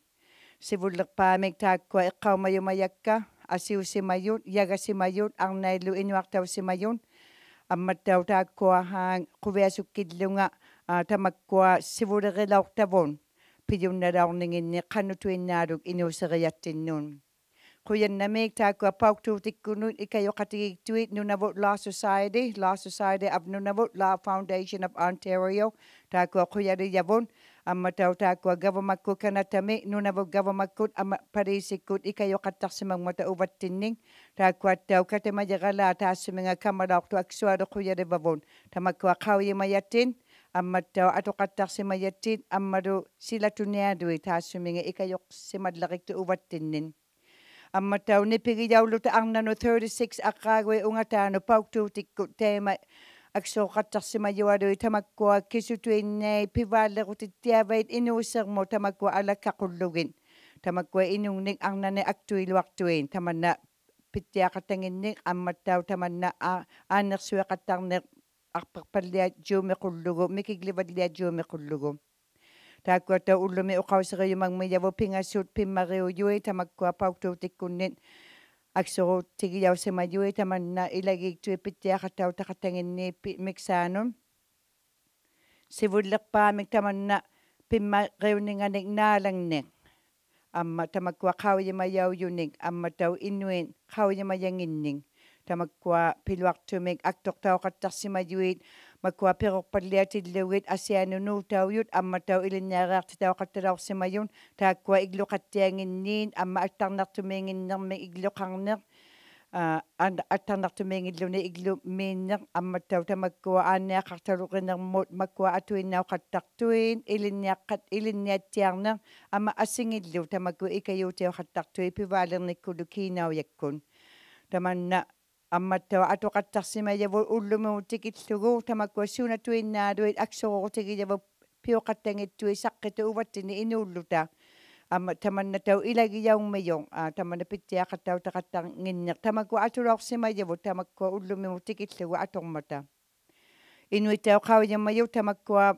сивуллерпаамик тааккуа эққаумаюмаякка асиусимаюут ягасимаюут арнаиллу инуартаусимаюун амматтау тааккуахаан қувиасуккиллунга тамаккуа сивулерилаортавун пилунналаорнингинни қаннутуиннаалук инуусериаттиннуун Kuyanamik taku apautu tikkunut ikayokatigituit Nunavut Law Society, Law Society of Nunavut, Law Foundation of Ontario, taku kuyari yavun, amatau taku gavamakku kanatami, Nunavut gavamakut ama parisikut ikayokataksimang mata uvattinning, taku atau katamajagala tasuminga kamalaktu aksuado kuyari vavun, tamaku akawimayatin, ammatau atuqattaqsimayatit ammadu silatuniadui taasuminga ikayuqsimadlaqiktu uvattinnin amma tau ne pigi jaulu te angna no 36 akagwe unga tano pauktu tikku teema. Ak so qattarsima jiwadu tamakko kisu tu inne pivalle ruti tiavait inu sermo tamakko ala kaqullugin. Tamakko inung ning angna ne aktu ilwaqtuin tamanna pittia qattangin ning amma tau tamanna a anersu qattarne arpar palliat jumi qullugu mikigli valliat Rākuata ulumi o kawasaka yu mangmi yawo pinga siut pimmari o yue tamakua pautu tikkunnin. Aksoro tiki yau sema yue tamanna ilagi tui piti akatau takatangin ni miksanum. Sivulik paa mik tamanna pimmari o ninga nik naalang nik. Amma tamakua kawajima inuin kawajima yangin nik. Tamakua piluak tumik aktok tau. ما بيرو بليات اللويد أسيان نو تاويوت أما تاو إلى النار تاو قتلا وسمايون تا كوا قتيان النين أما أتنر تمين النر من إجلو قنر آه، أن أتنر تمين اللو نإجلو مين أما تاو تا ما كوا أنا قتلو قنر أتوين ناو قتقتوين إلى النار قت إلى النار أما أسين اللو تا ما كوا إكيو تاو قتقتوين بفعل كيناو يكون. تمنى амматтава атоқаттарсимаяву уллумуутикиллугу тамаккуассуунатуиннаалуит аксорортигияву пиоқаттангитсуи саққиту уваттини инууллута амма таманнатау илагияуммайон а тамана питтиақаттау тақаттар гиннер тамакку атулорсимаяву тамаккуа уллумуутикиллугу атормата инуитау қауяммаю тамаккуа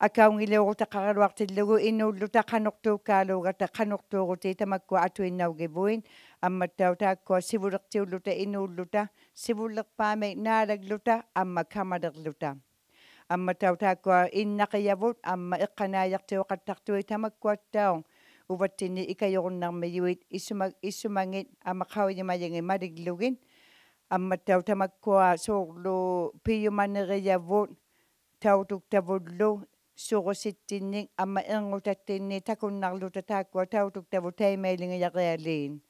акаунгилеурутақаралуартиллугу инууллута қанортууккаалуугата қанортуурути тамаккуа атуиннаугивуин амматтау тааккуа сивулертиуллута инууллута сивуллерпаами наалаглута амма камалерлута амматтау тааккуа иннақиявут амма эққанааяртиоқаттартуи тамаккуаттаун уваттини икайоруннармиюит исума иссумангит амақауимаянги малиглугин амматтау тамаккуа соорлу пиюманериявут таутуктавуллу суруситтинник амма эрнгутаттинни такуннарлута тааккуа таутуктаву таймаилингаяриалиин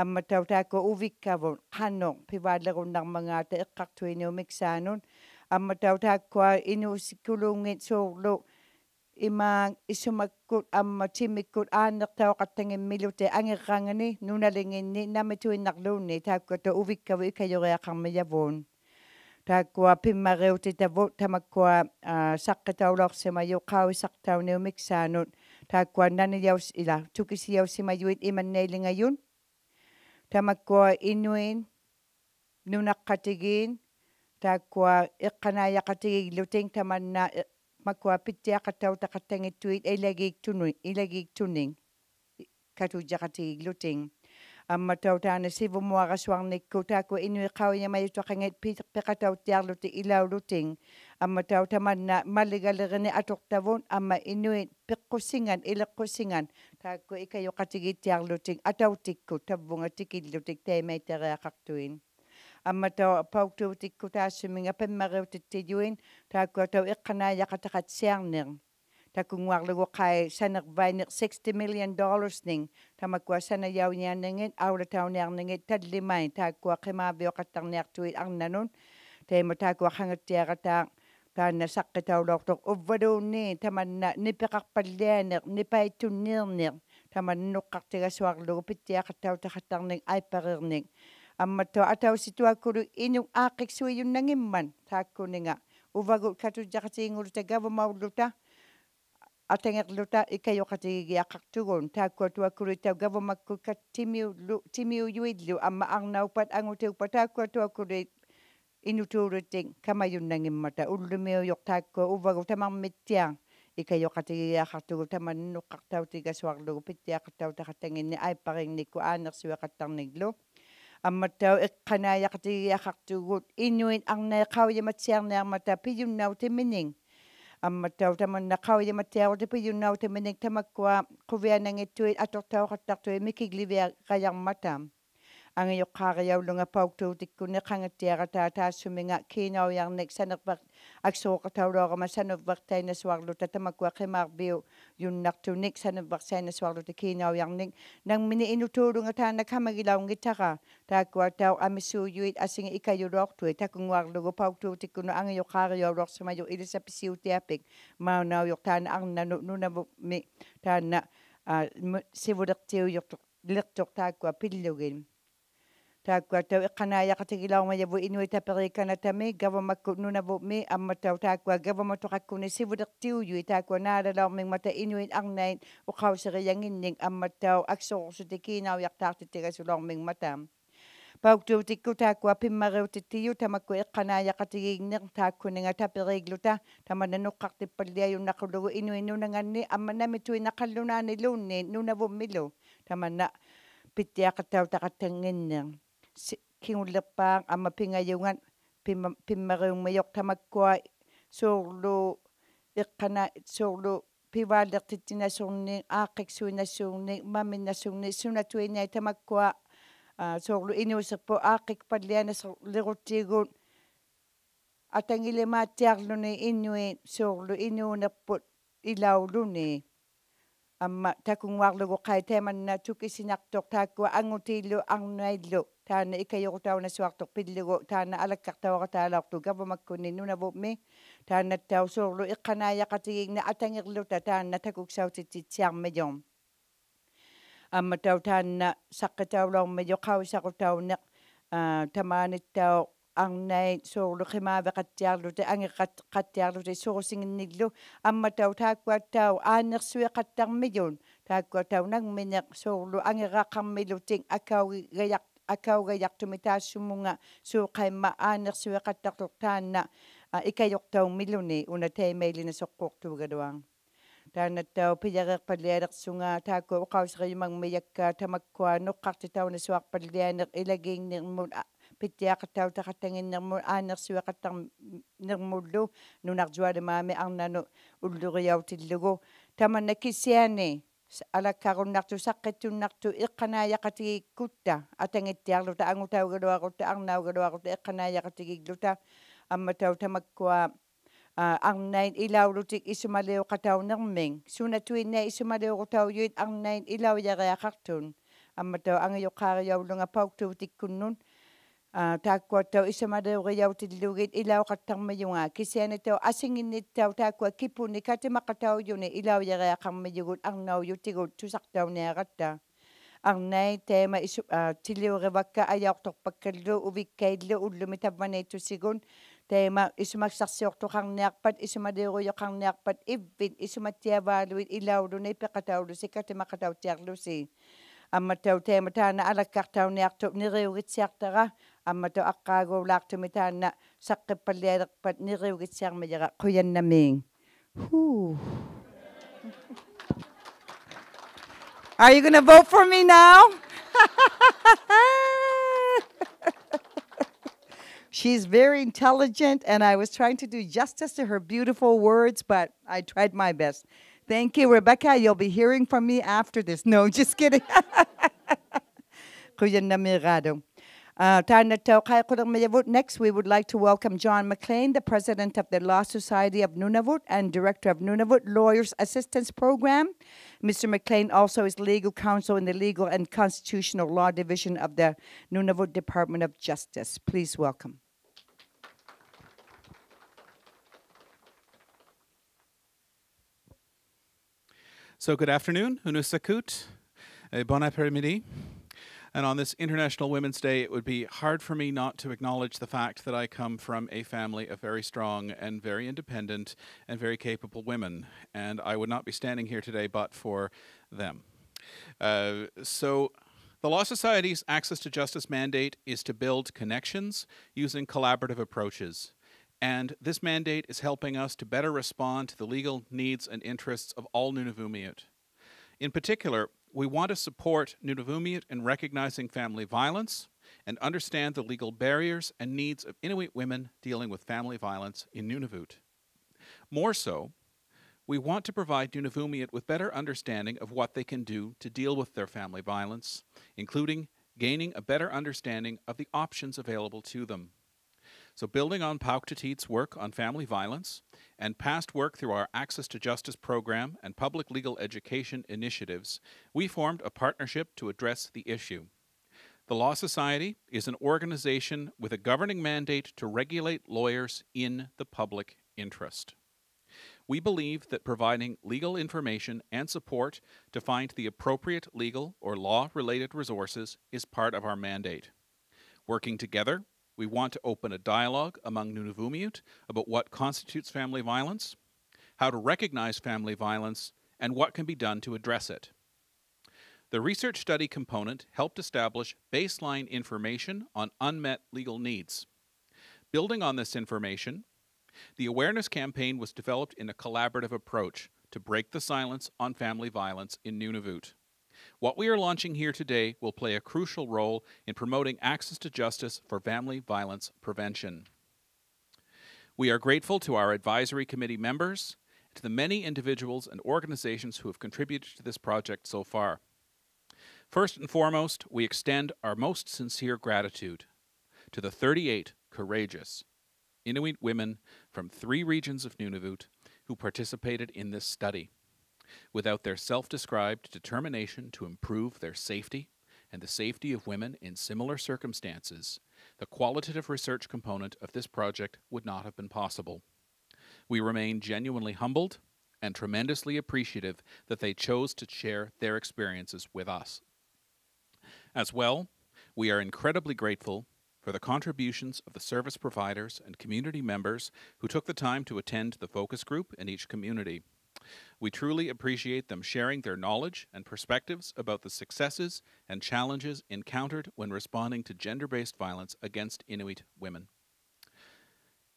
Amma tautako uvikkavun hanong. Pivalarunnar mangaata eqqartuiniumiksaanun amma tautakkua inuusikkulungit suurlu imaang isumakkut amma timikkut aannertauqattangimmiluti angerrangani nunalinginni namituinnarluunni taakkata uvikkavu ikajoriaqarmiyavuun taakkua pimmariutitavut tamakkua saqqitauloorsimaju qaawisartauniumiksaanut taakkua nanijaus ila tukisijaus imajuit imanneiligajun tamakua inuin nunaqqatigiin taakua iqqanaayaqatigiig luting tamanna makua pittiaqattautaqattangittuit ilagiiktunui ilagiiktunning katuujaqatigiig luting amma tautaana sivumuaqasuarnikku taakua inuiqqaujamajutuqangit piqatautiarluti ilaulutiŋ amma tautamanna maligaligini atortavun amma inuit piqqusiŋan iliqqusiŋan таакку икайоқатигиитсиарлутик атаутикку таввунга тикиллутик таймайтериақартуин аммато пауктуутикку таассимига паммариутитсиуин таакку атау иққанааяқатақатсиарнер такунгуарлугоқай санерваини 60 million dollars нинг тамакуа санаяунианнгит аулатауниарнгит таллимай таакку ақимаавиоқаттарниартуит арнанун таймо таакку ахангтиақатаа takwa kima biyo katang niya tuit ang nanon tema takwa hangat tiya katang taana saqqitaulortoq uvvaluunni tamanna nipeqarpallianeq nipaitunniirniq taman nuqqartigasuarlugu pittiaqattau taqattarnik aiparirnik амматту атауситуаккулу ину аақиксуиюннагимман тааккунинга увагу катужжақатиингулу тагавамауллута атангерлута икайоқатигигиақартугун тааккуа туаккулу тау гавамаккуккат тимиуллу тимиуюиллу амма арнаупат ангутиуппа тааккуа туаккулу инутуурутик камаюннагиммата уллумиуйоқ тааккуа увагу тамармиттиа икайоқатигиақартугу таманнуққартаутигасуарлугу питтиақартау тақаттангинни аиппаринникку аанерсуақаттарниглу амматтау эққанааяқатигиақартугут инуит арнеқауяматсиарнеармата пиюннау тиминин амматтау таманнақауяматсиарути пиюннау тиминин тамаккуа қувианангитсуит атортауқаттартуи микигливиа қаярматаа angioqqaariaulungapauktuutikkunni qangatiaqataa taassuminga kiinaujarnik sanerpert aksuoqatauloorama sanervertainasuarluta tamakua qimaarbiu yunnartunik sanerversainasuarluta kiinaujarnik nangmini inutuulunga taana kamagilaungittara taakkuatau amissuuyuit asinga ikajuluortui takunguarlugu pauktuutikkunnu angioqqaariauluorsumaju ilisapisiutiapik maunauyortaana arnanu nunavukmi taana sivulertiujortuq lertuq taakkua pillugin takua tau iqana yaqatigi laumayavu inuitaperikkanatami governmakku nunavumi ammatau takua government toqakkuni sivuleqtiujui takua naalalarmingmata inuit arnain uqauseriyanginning ammatau aksoqorsutikinaujaqtaartittigasulormingmata pauktuutikku taakua pimmariutittiu tamakku eqqanaayaqatigiigneq taakkuninga taperigluta tamananuqqartippalliajunnaqulugu inuinnunanganni milu tamana tamanna pittiaqattautaqattanginneq taqattanginneq kingullerpaaq amma pingayungan pimmariummayoq tamakkua suurlu iqqana suurlu pivaallertittinassuurni aaqqiqsuinassuurni maminassuurni sunatuinai tamakkua suurlu inuuserpu aaqqiqpallianaserlirutiiguun atangilemaattiarluni innui suurlu inuunerput ilauluni amma takunguarlugu qai teemanna tukisinartoq taakkua angutiillu arnuaillu taana ikajorutaunasuartoq pillugu taana alakkaqtauaqataalaortu gavamakkunni nunavummi taanattau suurlu iqqanaayaqatigiigna atangirluta taana takuksautitsitsiarmajorm amma tau taana saqqitaulormajo qausaqutauneq tamaanittau арнай суурлу қимаавеқаттиарлути ангеқат қаттиарлути суурсингинниллу амматау тааккуаттау аанерсуеқаттармигун тааккуаттау нагминеқ суурлу ангераақармилутик акауги гаяқ акаугаяқтуми таассуммунга сууқаимма аанерсуеқаттартур таанна икайортау милуни уна таймеилина соққуортугалуаа таанаттау пиярерпалиалерсунга таакку оқаусериумагмиякка тамаккуа ноққартитауна суарпаллианеқ илагииннермут питтиақаттау тақаттангиннерму аанерсуеқаттарнермуллу нунаржуалемаами арнану уллуриаутиллугу таманна киссиани алаккаруннарту саққиттуннарту эққанааяқатигиккутта атангиттиарлута ангутаугалуарутта арнаугалуарутта эққанааяқатигиглута амматау тамаккуа арнайн илаулутик исумалеоқатаунермин сунатуинна исумалеоқутауюит арнайн илауяриақартун амматау ангиоққаариаулунга пауктуутиккуннун тааккуаттау исамалеуриаутиллугит илауқаттармаюнга кисианатау асингинниттау тааккуа кипуни катимақатауюни илауяриақармаюгут арнауютигут тусартауниаратта арнай тема ису тилиуривакка аяорторпаккаллу увиккаиллу уллуми тавванииттусигун тема исумаксарсиортоқарниарпат исумалеуриоқарниарпат иввит исуматтиаваалуит илаулуни пеқатаулу сикатимақатаутиарлуси амматтау тема таана алаккартауниарту нериугитсиартара аммату аққаагуулаартуми таанна саққиппаллиалерпат нериугитсиармаяра қуяннамиин Are you going to vote for me now? She's very intelligent, and I was trying to do justice to her beautiful words, but I tried my best. Thank you, Rebecca. You'll be hearing from me after this. No, just kidding. Uh. Next, we would like to welcome John McLean, the president of the Law Society of Nunavut and director of Nunavut Lawyers Assistance Program. Mr. McLean also is legal counsel in the Legal and Constitutional Law Division of the Nunavut Department of Justice. Please welcome. So good afternoon, Unusakut, uh, bon après-midi. And on this International Women's Day, it would be hard for me not to acknowledge the fact that I come from a family of very strong and very independent and very capable women. And I would not be standing here today but for them. Uh, so the Law Society's Access to Justice mandate is to build connections using collaborative approaches. And this mandate is helping us to better respond to the legal needs and interests of all Nunavummiut. In particular, we want to support Nunavummiut in recognizing family violence and understand the legal barriers and needs of Inuit women dealing with family violence in Nunavut. More so, we want to provide Nunavummiut with better understanding of what they can do to deal with their family violence, including gaining a better understanding of the options available to them. So, building on Pauktuutit's work on family violence and past work through our Access to Justice program and public legal education initiatives, we formed a partnership to address the issue. The Law Society is an organization with a governing mandate to regulate lawyers in the public interest. We believe that providing legal information and support to find the appropriate legal or law related resources is part of our mandate. Working together, we want to open a dialogue among Nunavummiut about what constitutes family violence, how to recognize family violence, and what can be done to address it. The research study component helped establish baseline information on unmet legal needs. Building on this information, the awareness campaign was developed in a collaborative approach to break the silence on family violence in Nunavut. What we are launching here today will play a crucial role in promoting access to justice for family violence prevention. We are grateful to our advisory committee members, to the many individuals and organizations who have contributed to this project so far. First and foremost, we extend our most sincere gratitude to the 38 courageous Inuit women from three regions of Nunavut who participated in this study. Without their self described determination to improve their safety and the safety of women in similar circumstances, the qualitative research component of this project would not have been possible. We remain genuinely humbled and tremendously appreciative that they chose to share their experiences with us. As well, we are incredibly grateful for the contributions of the service providers and community members who took the time to attend the focus group in each community. We truly appreciate them sharing their knowledge and perspectives about the successes and challenges encountered when responding to gender based violence against Inuit women.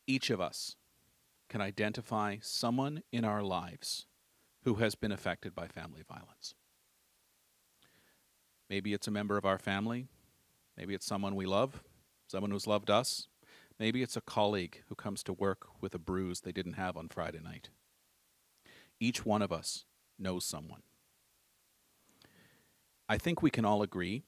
Each of us can identify someone in our lives who has been affected by family violence. Maybe it's a member of our family, maybe it's someone we love, someone who's loved us, maybe it's a colleague who comes to work with a bruise they didn't have on Friday night. Each one of us knows someone. I think we can all agree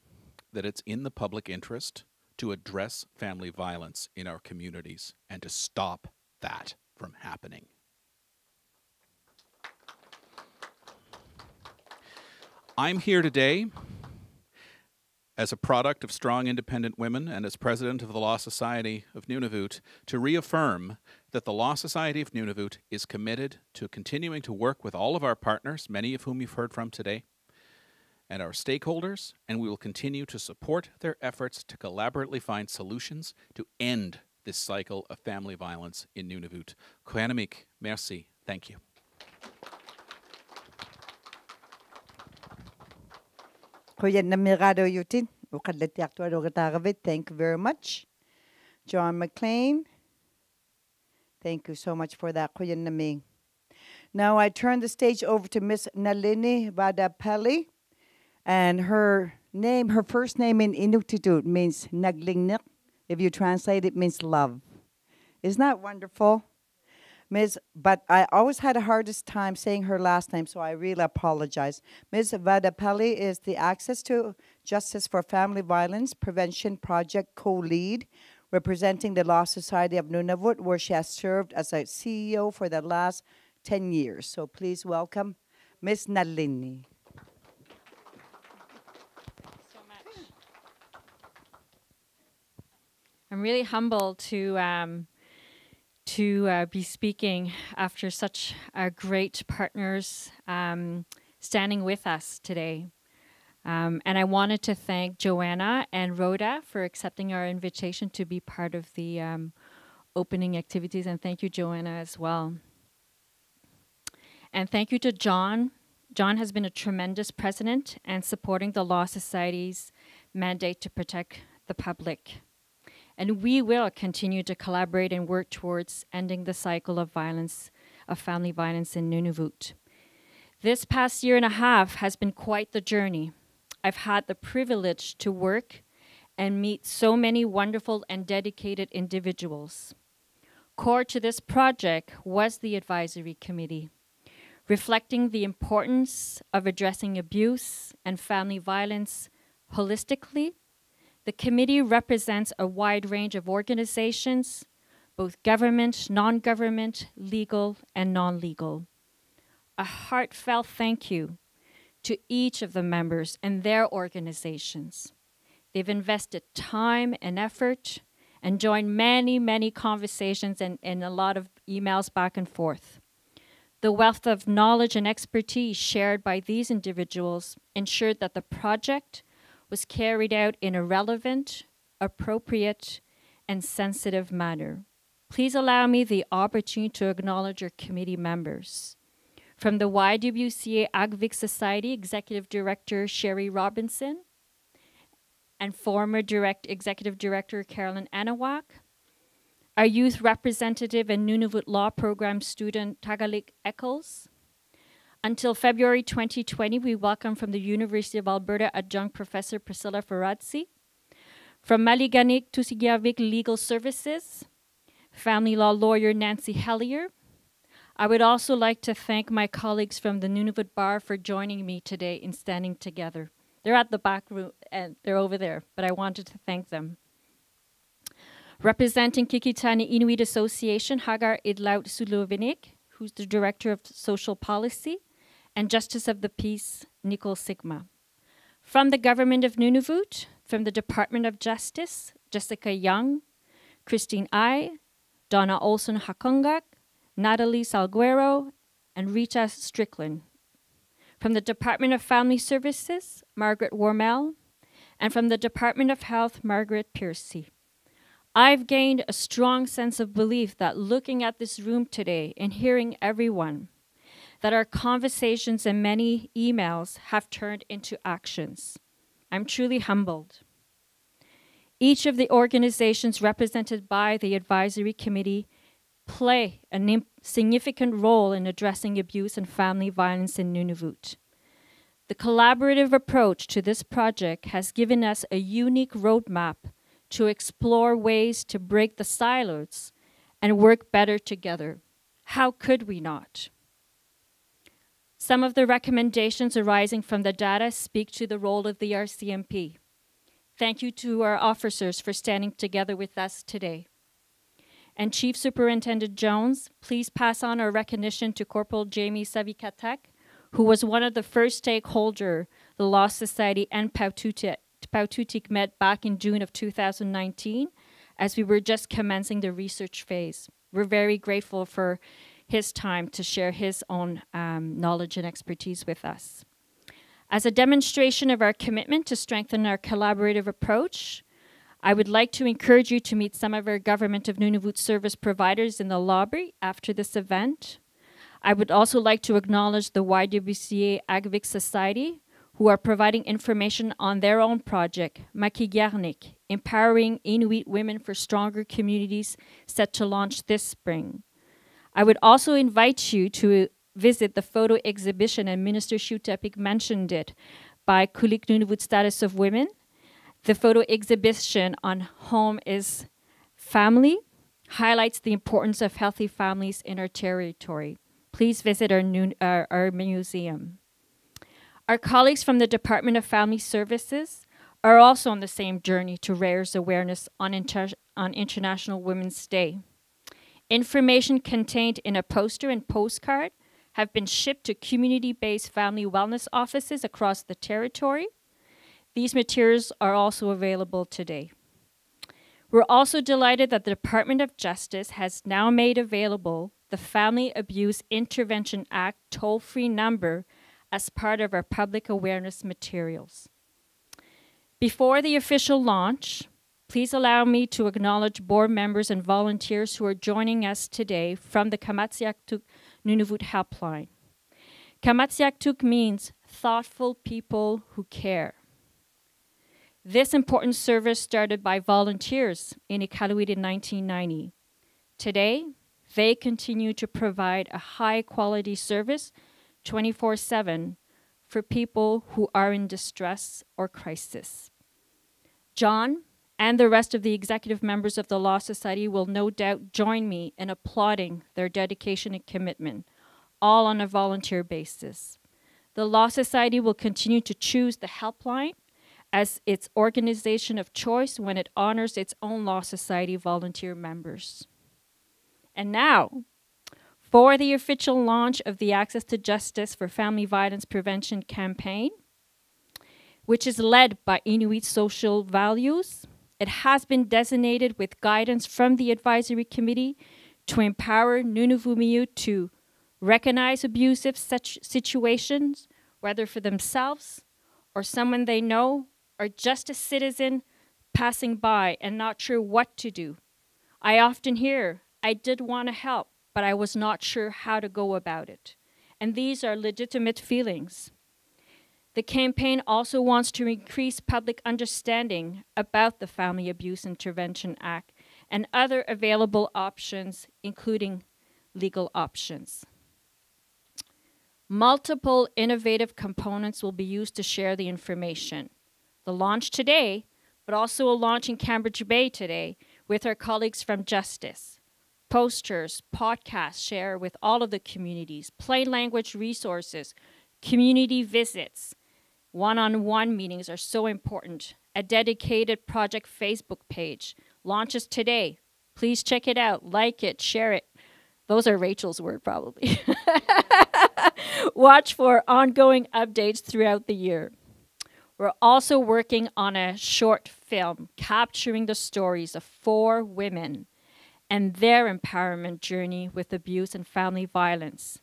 that it's in the public interest to address family violence in our communities and to stop that from happening. I'm here today as a product of strong independent women and as president of the Law Society of Nunavut to reaffirm that the Law Society of Nunavut is committed to continuing to work with all of our partners, many of whom you've heard from today, and our stakeholders, and we will continue to support their efforts to collaboratively find solutions to end this cycle of family violence in Nunavut. Kuanamik, merci. Thank you. Thank you very much. John McLean, thank you so much for that, Kuya Naming. Now I turn the stage over to Miss Nalini Vadapalli, and her name, her first name in Inuktitut means Naglingnik. If you translate it, means love. Isn't that wonderful? Ms. But I always had a hardest time saying her last name, so I really apologize. Ms. Vadapalli is the Access to Justice for Family Violence Prevention Project co-lead, representing the Law Society of Nunavut, where she has served as a CEO for the last 10 years. So please welcome Ms. Nalini. I'm really humbled to um, to uh, be speaking after such uh, great partners um, standing with us today. Um, and I wanted to thank Joanna and Rhoda for accepting our invitation to be part of the um, opening activities. And thank you, Joanna, as well. And thank you to John. John has been a tremendous president and supporting the Law Society's mandate to protect the public. And we will continue to collaborate and work towards ending the cycle of violence, of family violence in Nunavut. This past year and a half has been quite the journey. I've had the privilege to work and meet so many wonderful and dedicated individuals. Core to this project was the advisory committee, reflecting the importance of addressing abuse and family violence holistically the committee represents a wide range of organizations, both government, non government, legal, and non legal. A heartfelt thank you to each of the members and their organizations. They've invested time and effort and joined many, many conversations and, and a lot of emails back and forth. The wealth of knowledge and expertise shared by these individuals ensured that the project was carried out in a relevant, appropriate, and sensitive manner. Please allow me the opportunity to acknowledge your committee members. From the YWCA Agvvik Society Executive Director Sherry Robinson and former direct Executive Director Carolyn Anawak, our youth representative and Nunavut Law Program student Tagalik Eccles, until February 2020, we welcome from the University of Alberta adjunct professor Priscilla Ferrazzi, from Maliiganik Tukisiiniakvik Legal Services, family law lawyer Nancy Hellier. I would also like to thank my colleagues from the Nunavut Bar for joining me today in standing together. They're at the back room and they're over there, but I wanted to thank them. Representing Qikiqtani Inuit Association, Hagar Idlout Sudlovenick, who's the Director of Social Policy, and Justice of the Peace, Nicole Sigma. From the Government of Nunavut, from the Department of Justice, Jessica Young, Christine I, Donna Olson Hakungak, Natalie Salguero, and Rita Strickland. From the Department of Family Services, Margaret Wormel, and from the Department of Health, Margaret Piercy. I've gained a strong sense of belief that looking at this room today and hearing everyone, that our conversations and many emails have turned into actions. I'm truly humbled. Each of the organizations represented by the advisory committee play a significant role in addressing abuse and family violence in Nunavut. The collaborative approach to this project has given us a unique roadmap to explore ways to break the silos and work better together. How could we not? Some of the recommendations arising from the data speak to the role of the RCMP. Thank you to our officers for standing together with us today. And Chief Superintendent Jones, please pass on our recognition to Corporal Jamie Savikataaq, who was one of the first stakeholder the Law Society and Pauktuutit met back in June of 2019 as we were just commencing the research phase. We're very grateful for his time to share his own um, knowledge and expertise with us. As a demonstration of our commitment to strengthen our collaborative approach, I would like to encourage you to meet some of our Government of Nunavut service providers in the lobby after this event. I would also like to acknowledge the YWCA Agvvik Society, who are providing information on their own project, Makigярnik, Empowering Inuit Women for Stronger Communities, set to launch this spring. I would also invite you to visit the photo exhibition, and Minister Sheutiapik mentioned it, by Qulliit Nunavut Status of Women. The photo exhibition on home is family, highlights the importance of healthy families in our territory. Please visit our, new, our, our museum. Our colleagues from the Department of Family Services are also on the same journey to raise awareness on, inter- on International Women's Day. Information contained in a poster and postcard have been shipped to community based family wellness offices across the territory. These materials are also available today. We're also delighted that the Department of Justice has now made available the Family Abuse Intervention Act toll free number as part of our public awareness materials. Before the official launch, please allow me to acknowledge board members and volunteers who are joining us today from the Kamatsiaqtut Nunavut helpline. Kamatsiaqtut means thoughtful people who care. This important service started by volunteers in Iqaluit in 1990. Today, they continue to provide a high quality service 24 7 for people who are in distress or crisis. John and the rest of the executive members of the Law Society will no doubt join me in applauding their dedication and commitment, all on a volunteer basis. The Law Society will continue to choose the helpline as its organization of choice when it honors its own Law Society volunteer members. And now, for the official launch of the Access to Justice for Family Violence Prevention campaign, which is led by Inuit Social Values, it has been designated with guidance from the advisory committee to empower Nunavummiut to recognize abusive such situations, whether for themselves or someone they know or just a citizen passing by and not sure what to do. I often hear, I did want to help, but I was not sure how to go about it. And these are legitimate feelings. The campaign also wants to increase public understanding about the Family Abuse Intervention Act and other available options, including legal options. Multiple innovative components will be used to share the information the launch today, but also a launch in Cambridge Bay today with our colleagues from Justice. Posters, podcasts share with all of the communities, plain language resources, community visits, one on one meetings are so important. A dedicated project Facebook page launches today. Please check it out, like it, share it. Those are Rachel's word, probably. Watch for ongoing updates throughout the year. We're also working on a short film capturing the stories of four women and their empowerment journey with abuse and family violence.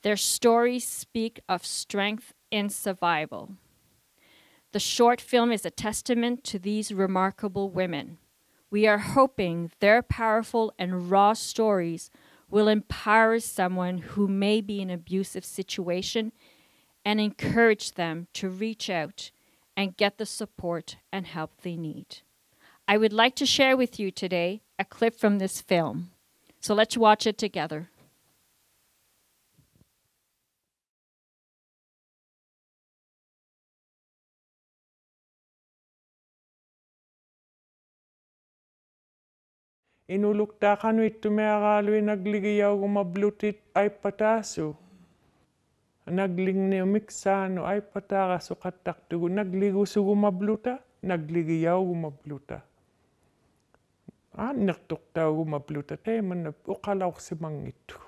Their stories speak of strength in survival. The short film is a testament to these remarkable women. We are hoping their powerful and raw stories will empower someone who may be in an abusive situation and encourage them to reach out and get the support and help they need. I would like to share with you today a clip from this film. So let's watch it together. Inuluktakan itumearaalu nagligiyaw mablutit ay patasu. naglingneumiksano ay pataka sukatak tugu nagligusu gumabluta nagligiyaw gumabluta. Anak ah, tuktaw gumabluta tayo man ukalawak si mangitu.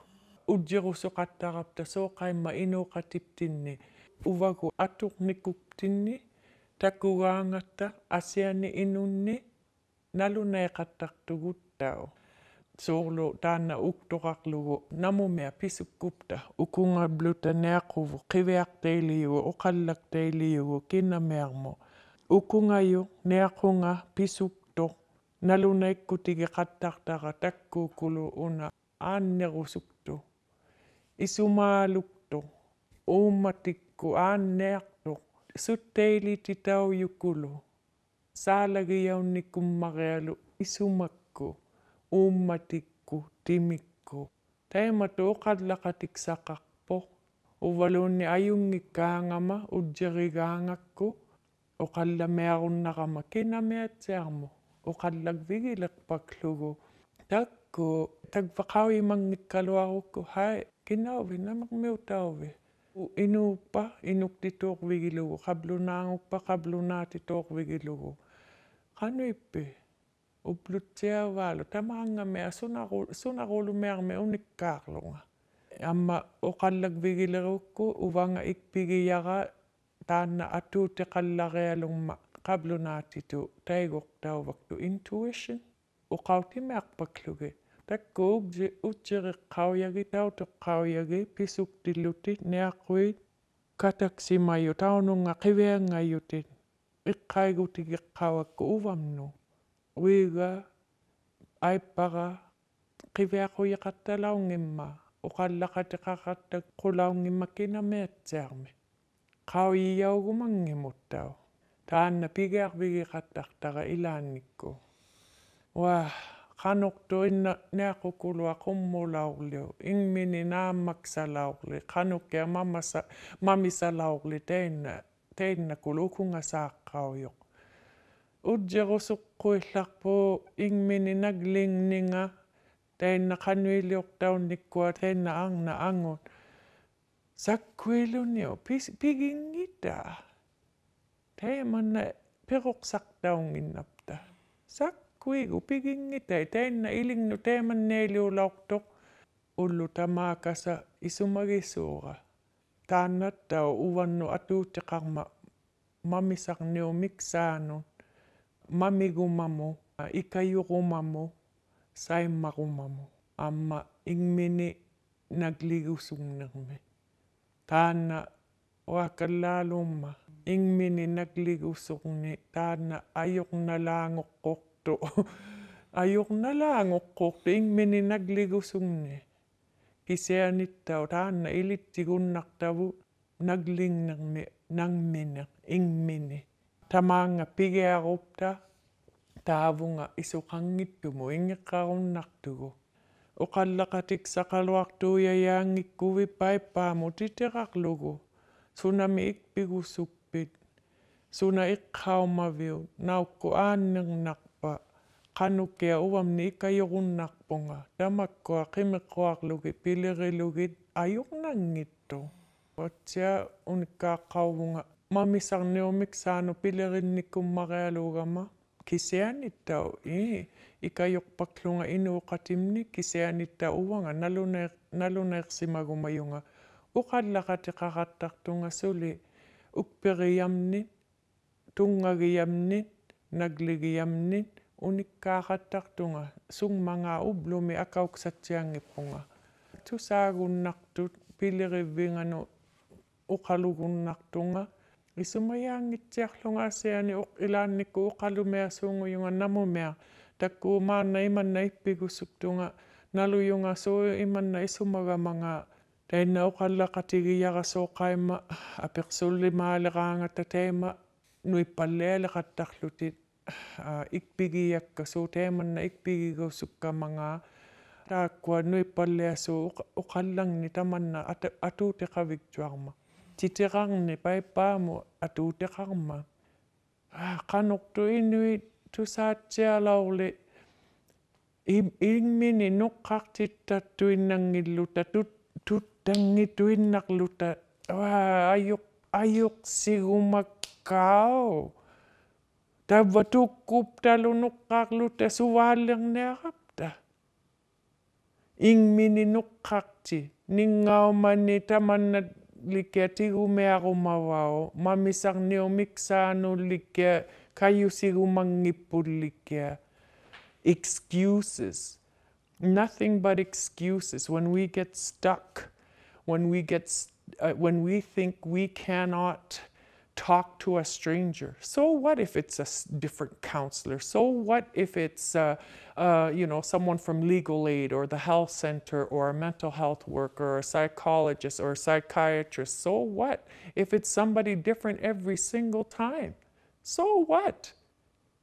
Udjiru sukatarap taso kay maino katiptinni. Uwago atuk nikuptinni takugangata asyani inunni nalunay katak tuguttaw. Soolo taanna uqtuqaqlugu namumia pisukkupta ukungablutaniaqquvu qiviaqtailiugu uqallaqtailiugu kinnamiaqmu ukungayu niaqunga pisuktuq nalunaikkutige qattartaqa takkuukulu una aanniqusuktu isumaaluktu uummatikku aanniaqtuq suttailititauyukulu magelu, isumakku. uummatikku timikku. Taimatuuqallaqatiksaqarpoq uvaluunni ajungikkaangama utjerigaangakku uqallamiarunnerama kinamiatsiarmu. Uqallagvigileqpaklugu takku tagvaqauimangikkaluarukku hai kinauvi namermiutauvi inuuppa inuktituuqvigilugu qablunaanguppa qablunaatituuqvigilugu qanuippi уплутсиаваалу тамаангами асунару сунарулумиарми униккаарлунга амма оқаллак вигилерукку уванга икпигияра таанна атуутеқаллариалумма qablunatitу таигортаувакту intuition оқаутимеарпаклуги таккуугжи утсериққауяги таутеққауяги писуктиллути неаққуи катаксимаю таунунга қивиангайутит иққайгутигиққавакку увамнуу уига айппара qivyaquyiqartalaungimma uqallaqatiqaqartak qulaungimmakkinamiatsiarmi qauiyaugumangimuttau таанна пигиарвигиқаттартара илаанникку. Уа qanuqtuinna niaqqukulua qummulauqliu ingmini naammaksalauqli qanukia mamasa mamisalaauqli teinna teinna kulukungasaaqqauyoq утсерусеққуилларпуу ингмининак лингнинга таинна канвилиортаунниккуа таинна арна ангут саккуилунио пигингита таиманна пероқсартаунгиннапта саккуигу пигингита таинна илингну таиманниалиулаортоқ уллу тамаакаса исумагисуура тааннаттаа уванну атуутеқарма мамисарниумик саанут mamigu mamo ikayugu mamo saimmagu mamo amma ingmini nagligusugnarmi taana uakallaalumma ingmini nagligusuqni taana ajuqnalaangoqqortu ajuqnalaangoqqortu ingmini nagligusuqni kisianittau taana ilittigunartavu naglingnarmi nangmine ingmini tamaanga pigeaqupta taavunga isuqanngittumu inngeqqaqunnartugu uqallaqatik saqaluartuujayaanngikkuvi paippaamu titeqarlugu sunami ikpigusuppit suna iqqaumaviu naukku aanneqnaqpa qanukkia uvamni ikajuqunnarpunga tamakkua qimiqquarlugi piliqilugit ajuqnanngittu otsia unikkaaqqauvunga мамисарниумик саанупилеринниккуммариалуугама кисианиттау и икайорпаклунга инуоқатимни кисианиттауванга налунеер налунеерсимагума юнга оқаллақатиқараттартунга сули укпериямни тунгагиямни наглигиямни униккаақаттартунга сунгмангаа ублуми акауксатсиангиппунга тусаагуннартут пилериввингану оқалугуннартунга isumayaangitsiarlungaasiani uq ilaanniku uqalumiasuunguyunga namumia takku maanna imanna ippigusuktunga nalujunga suu imanna isumagamanga taina uqallaqatigiyaqasuuqaimma apiqsullimaaliqaanga tataima nuippallialiqattarlutit ikpigiyakka suu taimanna ikpigigusukkamanga taakkua nuippalliasuu uqallangni tamanna atuutiqaviktuarma atu titerarni paippaamu atuuteqarma аа qanortuinui tusaatsialaurli ингмини ноққартиттаттуиннангиллута туттангитуиннарлута аа айоқ айоқсигумаккаау тавватуккупталунеққарлута сувааллерниарапта ингмини ноққарти нингаумани таманнат tukkuptalu nuqqarluta suvaallerniarapta ingmini nuqqarti ningaumani tamanna likia tigumiarumavao mamisarniumiksaanullikia kayusigumangippullikia excuses. Nothing but excuses. When we get stuck when we get uh, when we think we cannot talk to a stranger. So what if it's a different counselor? So what if it's, uh, uh, you know, someone from legal aid or the health center or a mental health worker or a psychologist or a psychiatrist? So what if it's somebody different every single time? So what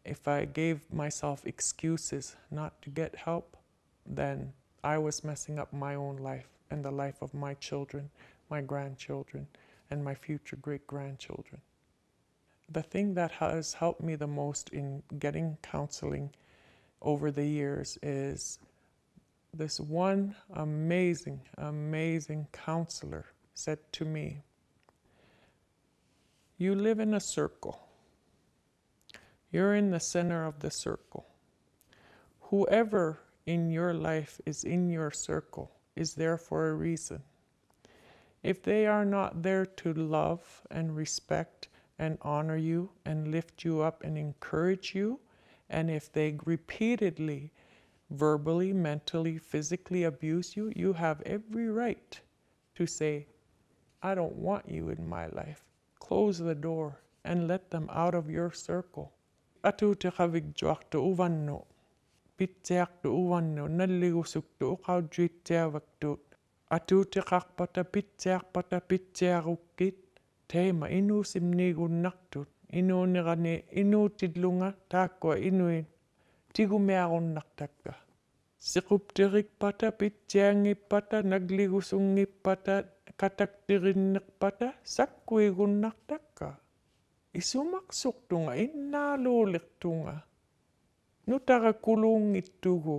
if I gave myself excuses not to get help? Then I was messing up my own life and the life of my children, my grandchildren and my future great grandchildren. The thing that has helped me the most in getting counseling over the years is this one amazing, amazing counselor said to me, You live in a circle. You're in the center of the circle. Whoever in your life is in your circle is there for a reason. If they are not there to love and respect and honor you and lift you up and encourage you, and if they repeatedly, verbally, mentally, physically abuse you, you have every right to say, I don't want you in my life. Close the door and let them out of your circle. Atu атуутеқарпата питсиарпата питсиаруккит таима инуусимнигуннартут инуунерани инуутиллунга тааккуа инуин тигумиаруннартакка сеқуптерикпата питсиангиппата наглигусунгиппата катактериннерпата саккуигуннартакка исумарсуртунга иннаалуулертунга нутаракулуунгиттугу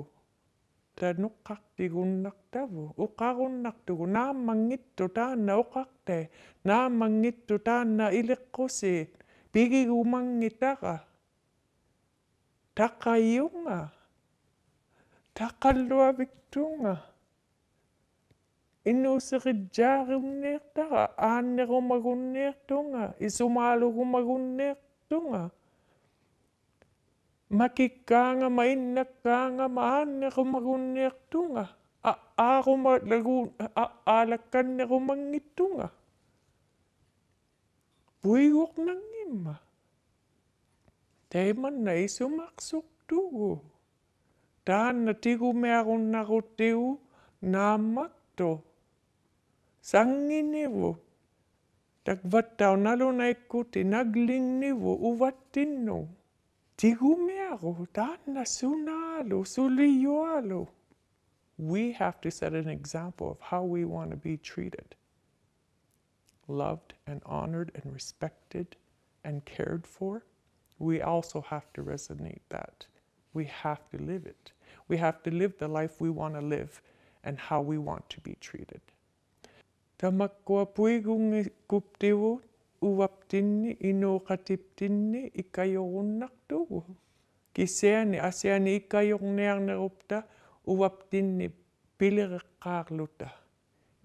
тануққартигуннартаву оқаруннартугу нааммангитту таанна оқартаа нааммангитту таанна илеққусиит пигигумангитара таққайунга таққаллуавиктуунга иннуусериджааринниертара ааннерумагунниертунга исумаалугумагунниертунга makikangamain na kangamaan na kumagunak tunga. Aako matlagun, aalakan na kumangitunga. Buigok ng ima. Teman na isumaksok tugo. Daan na tigo meron na roteo na makto. Sangin nivo. Dagvat na ikuti nagling nivo uvatin no. Sunaalu suliyualu. We have to set an example of how we want to be treated. Loved and honored and respected and cared for. We also have to resonate that. We have to live it. We have to live the life we want to live and how we want to be treated. Tamakkua puigungi kuptivu uwaptinni inuuqatiptinni ikkajorunnertugu киссиани асиани иккайорниарнерупта уваптинни пилереққаарлута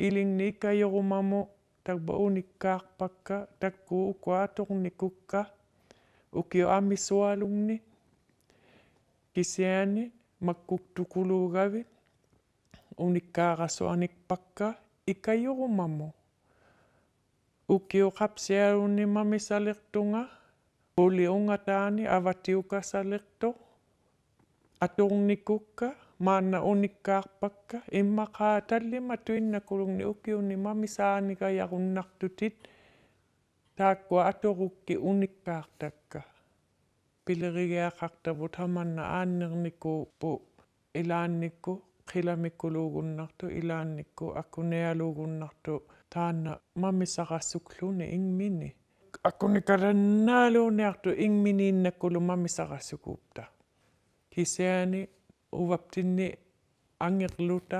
илинни иккайорумаму такба униккаарпакка таккуу куаторникукка укио аммиссуалугни киссиани маккуктукулуугави униккаарасуаникпакка иккайорумаму ukkiuqapsiarunnimamisalertunga uliungataani avatiukasalertu atornikukka maanna unikkaarpakka immaqaatallima tuinnakulugni ukkiunnimamisaanigayarunartutit taakkua atorukki unikkaartakka pilerigiaqartavut hamanna aannernikkuuppu ilaannikku qilamikkuluugunnartu ilaannikku akkunealuugunnartu таана маммисарассуклууни ингмини. Аккуникараннаалуунниарту ингминииннаккулу маммисарассукуупта кисяани уваптинни ангерлута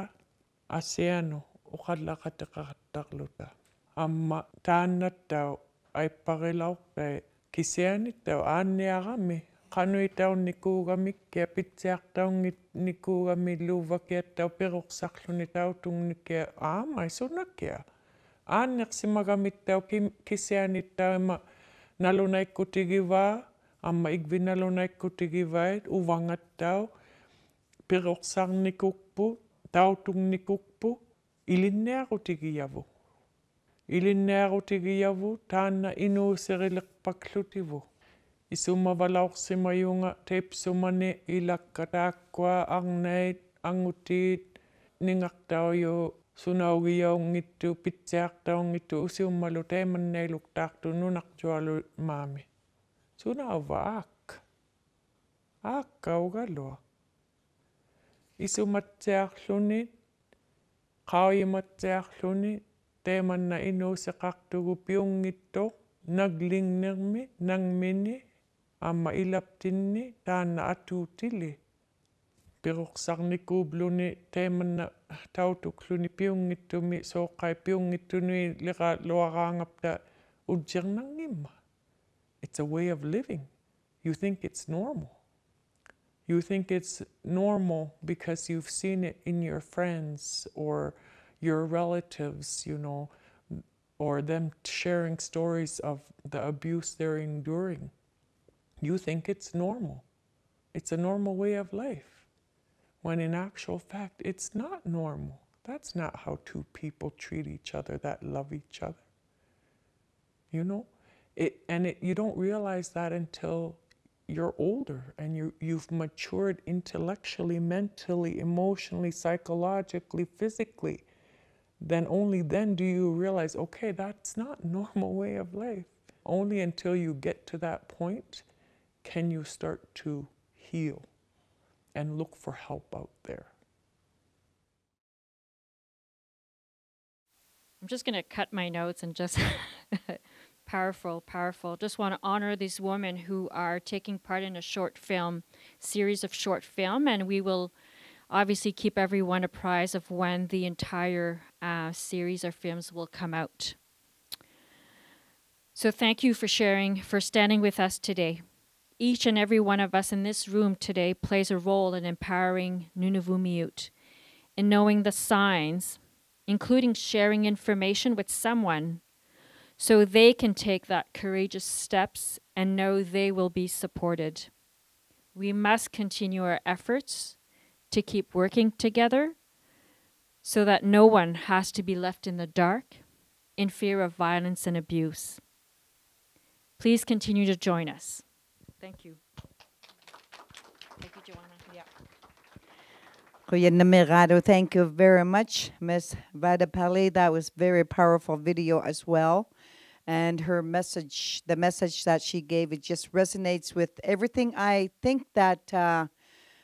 асиану оқаллақатеқартарлута амма тааннаттау айппарилаорпаа кисяанит тау аанниарами qanуитаунникуугамик киапитсиартаунгит никуугами луувакиаттау перорсарлуни таутунгниккиа аама исунаккиа anneksi maga mitte o kisi anitta ma nalunai kutigi va amma igvi nalunai kutigi va uvangattau piroksang nikukpu tautung nikukpu ilinnea kutigi javu ilinnea kutigi javu taanna inu sirilik paklutivu isuma valauksi majunga tepsumani ilakka taakkua angneit angutit ningaktau сунаугиаунгитту питсиартаунгитту усиуммалу таиманнаилуктаарту нунартуалу маами. Сунааваак ааккаугалуа исуматсиарлуни қауиматсиарлуни таиманна инуусеқартугу пиунгитту наглингнерми нангмини амма илаптинни таанна атуутили. Пируксарникууплуни таиманна piungittumi luaraangapta ujjernangimma. It's a way of living. You think it's normal. You think it's normal because you've seen it in your friends or your relatives, you know, or them sharing stories of the abuse they're enduring. You think it's normal. It's a normal way of life. When in actual fact, it's not normal. That's not how two people treat each other that love each other. You know? It, and it, you don't realize that until you're older and you, you've matured intellectually, mentally, emotionally, psychologically, physically. Then only then do you realize, okay, that's not normal way of life. Only until you get to that point can you start to heal and look for help out there. I'm just going to cut my notes and just powerful, powerful. Just want to honor these women who are taking part in a short film series of short film, and we will obviously keep everyone apprised of when the entire uh, series of films will come out. So thank you for sharing, for standing with us today. Each and every one of us in this room today plays a role in empowering Nunavummiut, in knowing the signs, including sharing information with someone so they can take that courageous steps and know they will be supported. We must continue our efforts to keep working together so that no one has to be left in the dark in fear of violence and abuse. Please continue to join us. Thank you. Thank you, Joanna. Yeah. Kuya thank you very much. Miss Vadapalli, that was very powerful video as well. And her message, the message that she gave, it just resonates with everything I think that uh,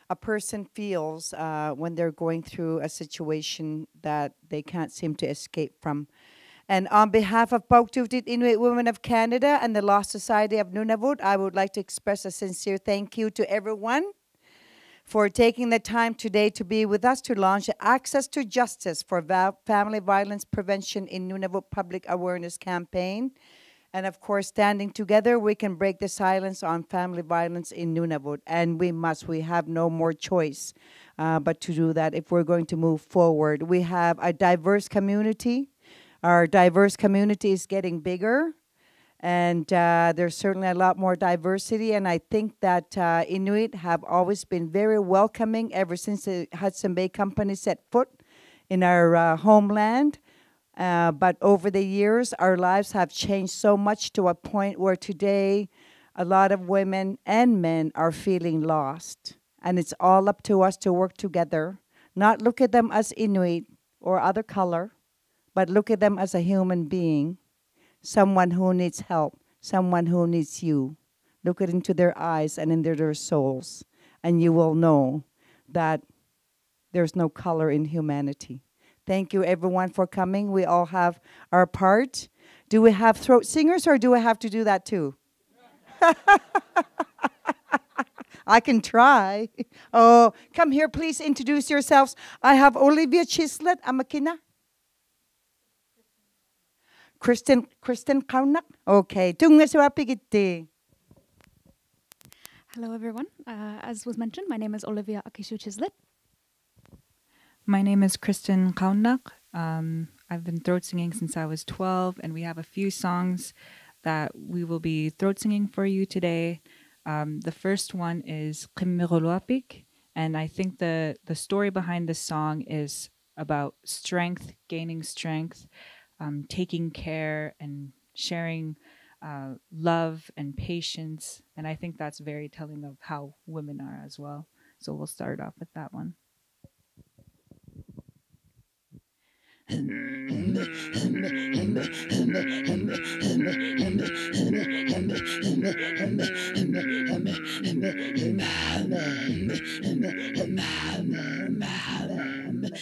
a person feels uh, when they're going through a situation that they can't seem to escape from. And on behalf of Pauktuutit Inuit Women of Canada and the Law Society of Nunavut, I would like to express a sincere thank you to everyone for taking the time today to be with us to launch Access to Justice for Family Violence Prevention in Nunavut Public Awareness Campaign. And of course, standing together, we can break the silence on family violence in Nunavut. And we must, we have no more choice uh, but to do that if we're going to move forward. We have a diverse community. Our diverse community is getting bigger and uh, there's certainly a lot more diversity. And I think that uh, Inuit have always been very welcoming ever since the Hudson Bay Company set foot in our uh, homeland. Uh, but over the years, our lives have changed so much to a point where today a lot of women and men are feeling lost. And it's all up to us to work together, not look at them as Inuit or other color, but look at them as a human being someone who needs help, someone who needs you. Look it into their eyes and into their souls, and you will know that there's no color in humanity. Thank you, everyone, for coming. We all have our part. Do we have throat singers, or do I have to do that too? I can try. Oh, come here, please introduce yourselves. I have Olivia Chislett Amakina. Kristen Kristen Kaunak. Okay. Tunga pigiti. Hello, everyone. Uh, as was mentioned, my name is Olivia Akishu Chislett. My name is Kristen Kaunak. Um, I've been throat singing since I was 12, and we have a few songs that we will be throat singing for you today. Um, the first one is Kimmiroluapik, and I think the, the story behind this song is about strength, gaining strength, um, taking care and sharing uh, love and patience. And I think that's very telling of how women are as well. So we'll start off with that one.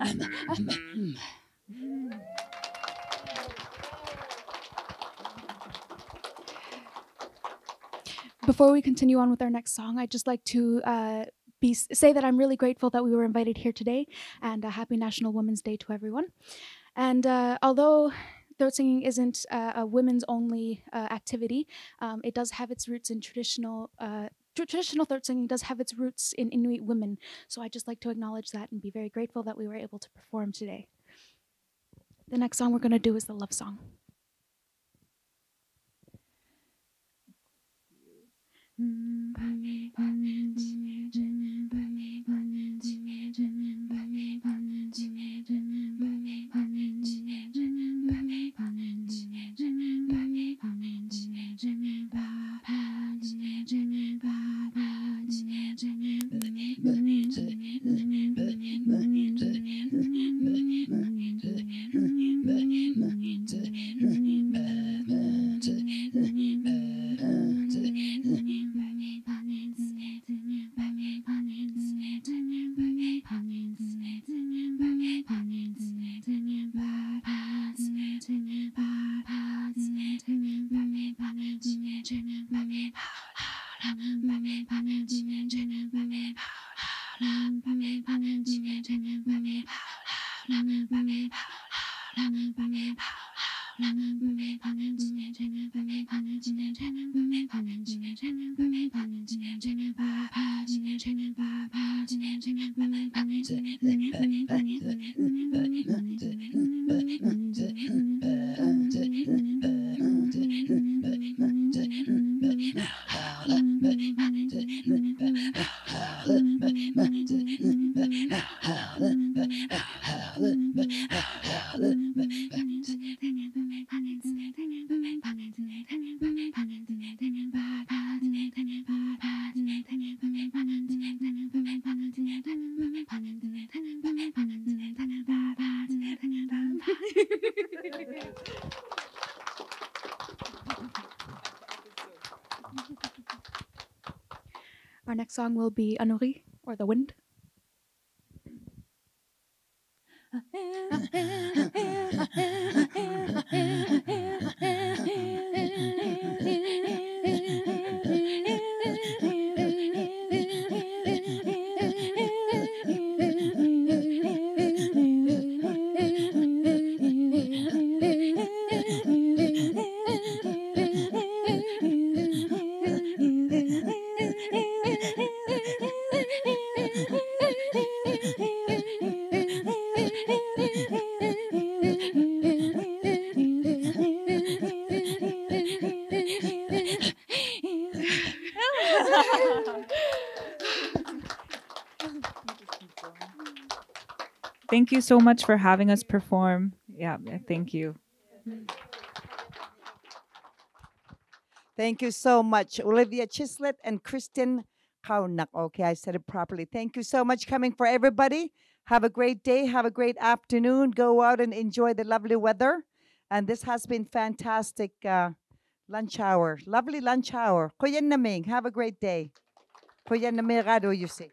I'm Before we continue on with our next song, I'd just like to uh, be say that I'm really grateful that we were invited here today, and a happy National Women's Day to everyone. And uh, although throat singing isn't uh, a women's only uh, activity, um, it does have its roots in traditional. Uh, tr- Traditional throat singing does have its roots in Inuit women, so I'd just like to acknowledge that and be very grateful that we were able to perform today. The next song we're going to do is the love song. Mm-hmm. Song will be Anuri, or The Wind. You so much for having us perform. Yeah, thank you. Thank you so much, Olivia Chislett and Kristen Kaunak. Okay, I said it properly. Thank you so much coming for everybody. Have a great day. Have a great afternoon. Go out and enjoy the lovely weather. And this has been fantastic uh, lunch hour. Lovely lunch hour. Have a great day. You say.